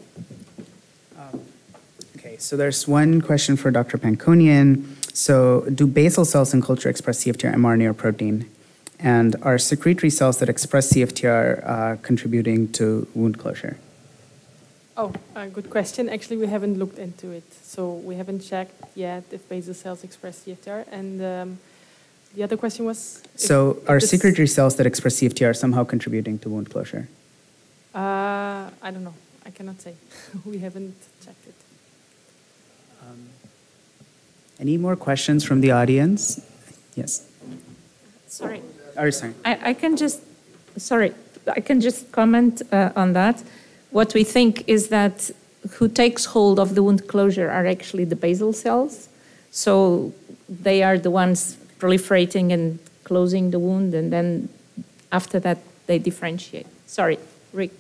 Okay, so there's one question for Dr. Pankonien. So, do basal cells in culture express CFTR mRNA or protein? And are secretory cells that express CFTR uh, contributing to wound closure? Oh, uh, good question. Actually, we haven't looked into it. So we haven't checked yet if basal cells express CFTR. And um, the other question was? So, are secretory cells that express CFTR somehow contributing to wound closure? Uh, I don't know. I cannot say. [laughs] we haven't checked it. Any more questions from the audience? Yes. Sorry. Are sorry. I, I can just, sorry, I can just comment uh, on that. What we think is that who takes hold of the wound closure are actually the basal cells. So they are the ones proliferating and closing the wound, and then after that, they differentiate. Sorry, Rick.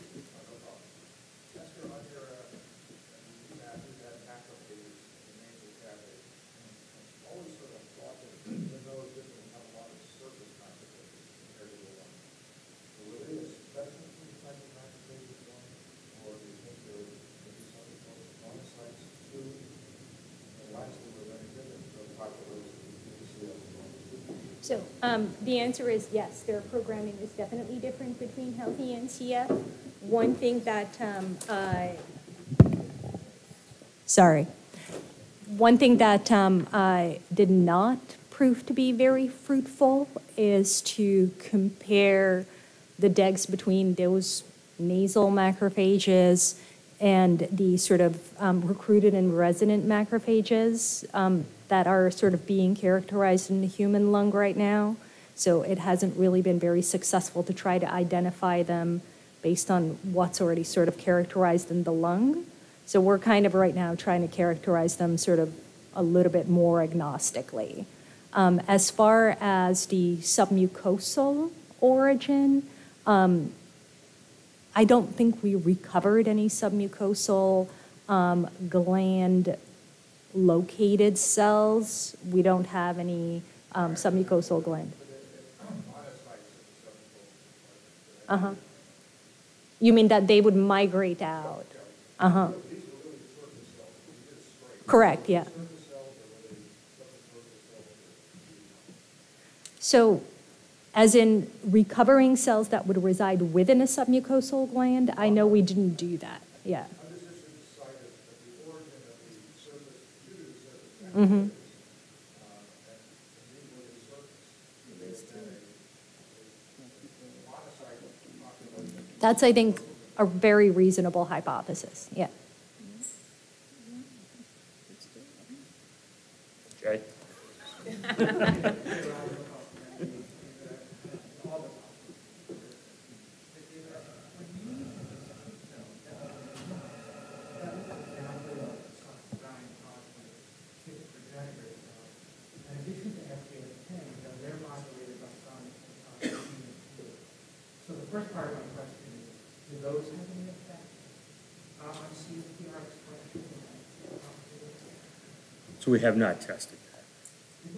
So um, the answer is yes, their programming is definitely different between healthy and CF. One thing that, um, uh, sorry, one thing that um, did not prove to be very fruitful is to compare the DEGs between those nasal macrophages and the sort of um, recruited and resident macrophages um, that are sort of being characterized in the human lung right now. So it hasn't really been very successful to try to identify them based on what's already sort of characterized in the lung. So we're kind of right now trying to characterize them sort of a little bit more agnostically. Um, as far as the submucosal origin, um, I don't think we recovered any submucosal um, gland located cells. We don't have any um, submucosal gland. Uh-huh. You mean that they would migrate out? Uh-huh. Correct, yeah. So, as in recovering cells that would reside within a submucosal gland, I know we didn't do that, yeah. Mm-hmm. That's, I think, a very reasonable hypothesis, yeah. Jay? [laughs] first part of my question is, do those have any effect uh, on CFTR expression? So we have not tested that.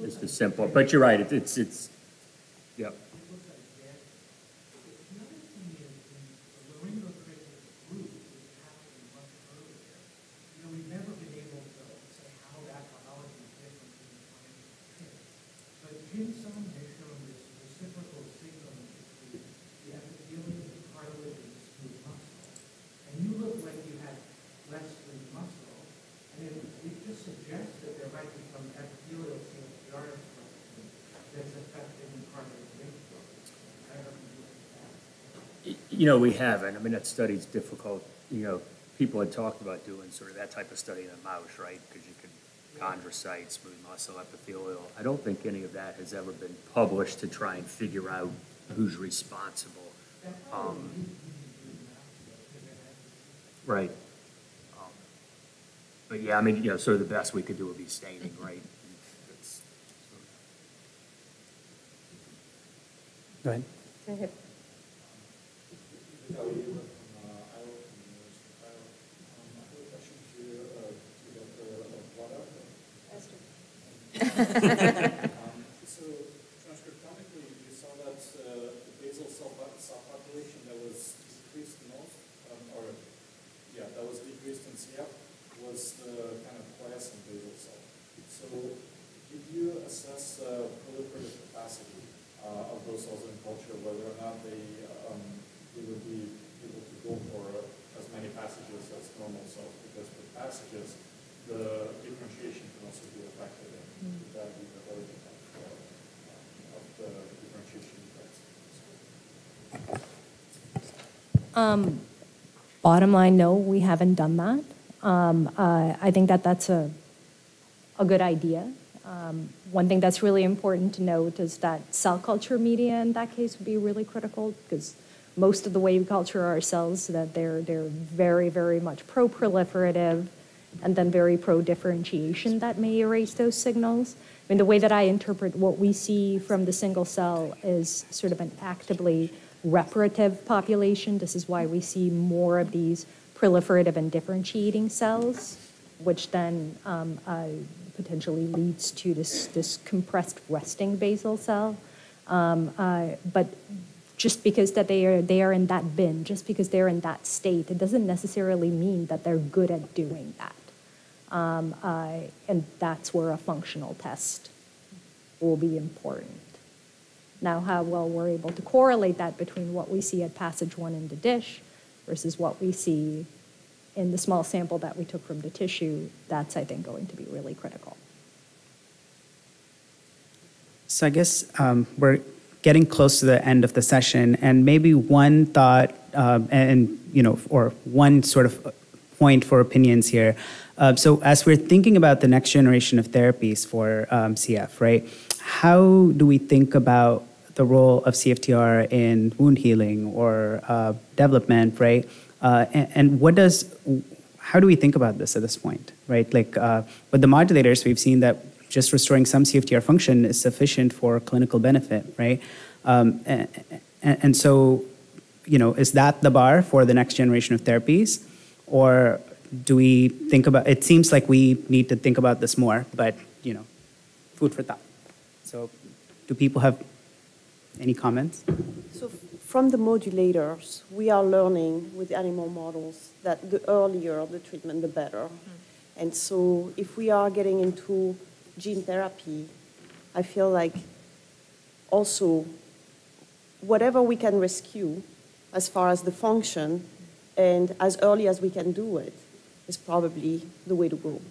It's the simple, but you're right, it's, it's, yep. The other thing is, in the laryngocritic group is happening much earlier. You know, we've never been able to say how that biology is different from the financial trip. But Jin Sung has shown this reciprocal signaling between the epithelium, the cartilage, and the smooth muscle. And you look like you had less smooth muscle, and it, it just suggests that there might be some epithelial CFTR expression that's affecting cartilage lymph nodes. I don't know if you looked at that. You know, we haven't, I mean, that study's difficult, you know, people had talked about doing sort of that type of study in a mouse, right? Because you could chondrocyte, smooth muscle, epithelial. I don't think any of that has ever been published to try and figure out who's responsible. Um, Right. Um, But yeah, I mean, you know, sort of the best we could do would be staining, right? That's- Go ahead. Go ahead. Assess uh, proliferative capacity uh, of those cells in culture, whether or not they, um, they would be able to go for as many passages as normal cells? Because with passages, the differentiation can also be affected, and would that be the origin of, uh, of the differentiation effects? Um, Bottom line, no, we haven't done that. Um, uh, I think that that's a, a good idea. Um, One thing that's really important to note is that cell culture media in that case would be really critical because most of the way we culture ourselves that they're, they're very, very much pro-proliferative and then very pro-differentiation that may erase those signals. I mean, the way that I interpret what we see from the single cell is sort of an actively reparative population. This is why we see more of these proliferative and differentiating cells, which then um, uh, potentially leads to this, this compressed resting basal cell. Um, uh, but just because that they are they are in that bin, just because they're in that state, it doesn't necessarily mean that they're good at doing that. Um, uh, and that's where a functional test will be important. Now, how well we're able to correlate that between what we see at passage one in the dish versus what we see in the small sample that we took from the tissue, that's, I think, going to be really critical. So I guess um, we're getting close to the end of the session, and maybe one thought, um, and you know, or one sort of point for opinions here. Uh, so as we're thinking about the next generation of therapies for um, CF, right? How do we think about the role of CFTR in wound healing or uh, development, right? Uh, and, and what does how do we think about this at this point, right? Like uh, with the modulators, we've seen that just restoring some CFTR function is sufficient for clinical benefit, right? Um, and, and, and so, you know, is that the bar for the next generation of therapies, or do we think about, it seems like we need to think about this more, but, you know, food for thought. So do people have any comments? So from the modulators, we are learning with animal models that the earlier the treatment, the better. And so if we are getting into gene therapy, I feel like also whatever we can rescue as far as the function and as early as we can do it is probably the way to go,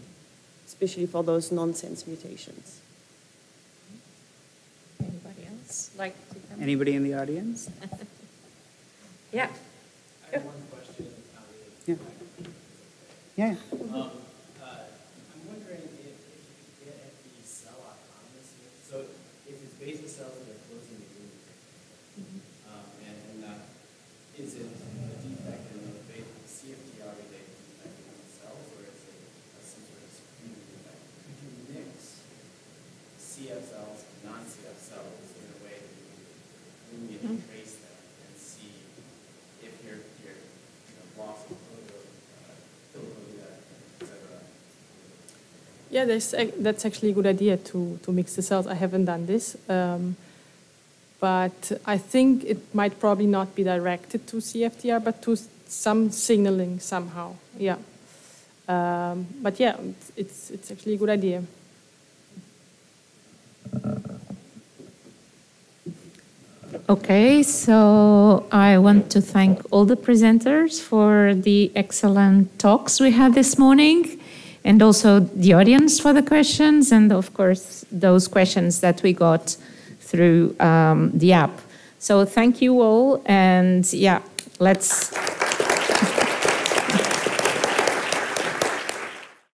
especially for those nonsense mutations. Anybody else like to come? Anybody in the audience? [laughs] Yeah. I have one question. Yeah. Yeah. Um, uh, I'm wondering if, if you could get at the cell autonomous, so if it's basal cells that are closing the loop, um, and, and uh, is it a defect in the ba- CFTR related defect in the cells, or is it a, some sort of secreted defect? Could you mix CF cells and non-CF cells in a way that you can really trace them and see if your, your, you know, loss of photo, uh, photo, et cetera, Yeah, that's, that's actually a good idea to, to mix the cells. I haven't done this. Um, but I think it might probably not be directed to CFTR, but to some signaling somehow. Yeah. Um, but yeah, it's- it's, it's actually a good idea. Okay, so I want to thank all the presenters for the excellent talks we had this morning, and also the audience for the questions, and of course, those questions that we got through um, the app. So thank you all, and yeah, let's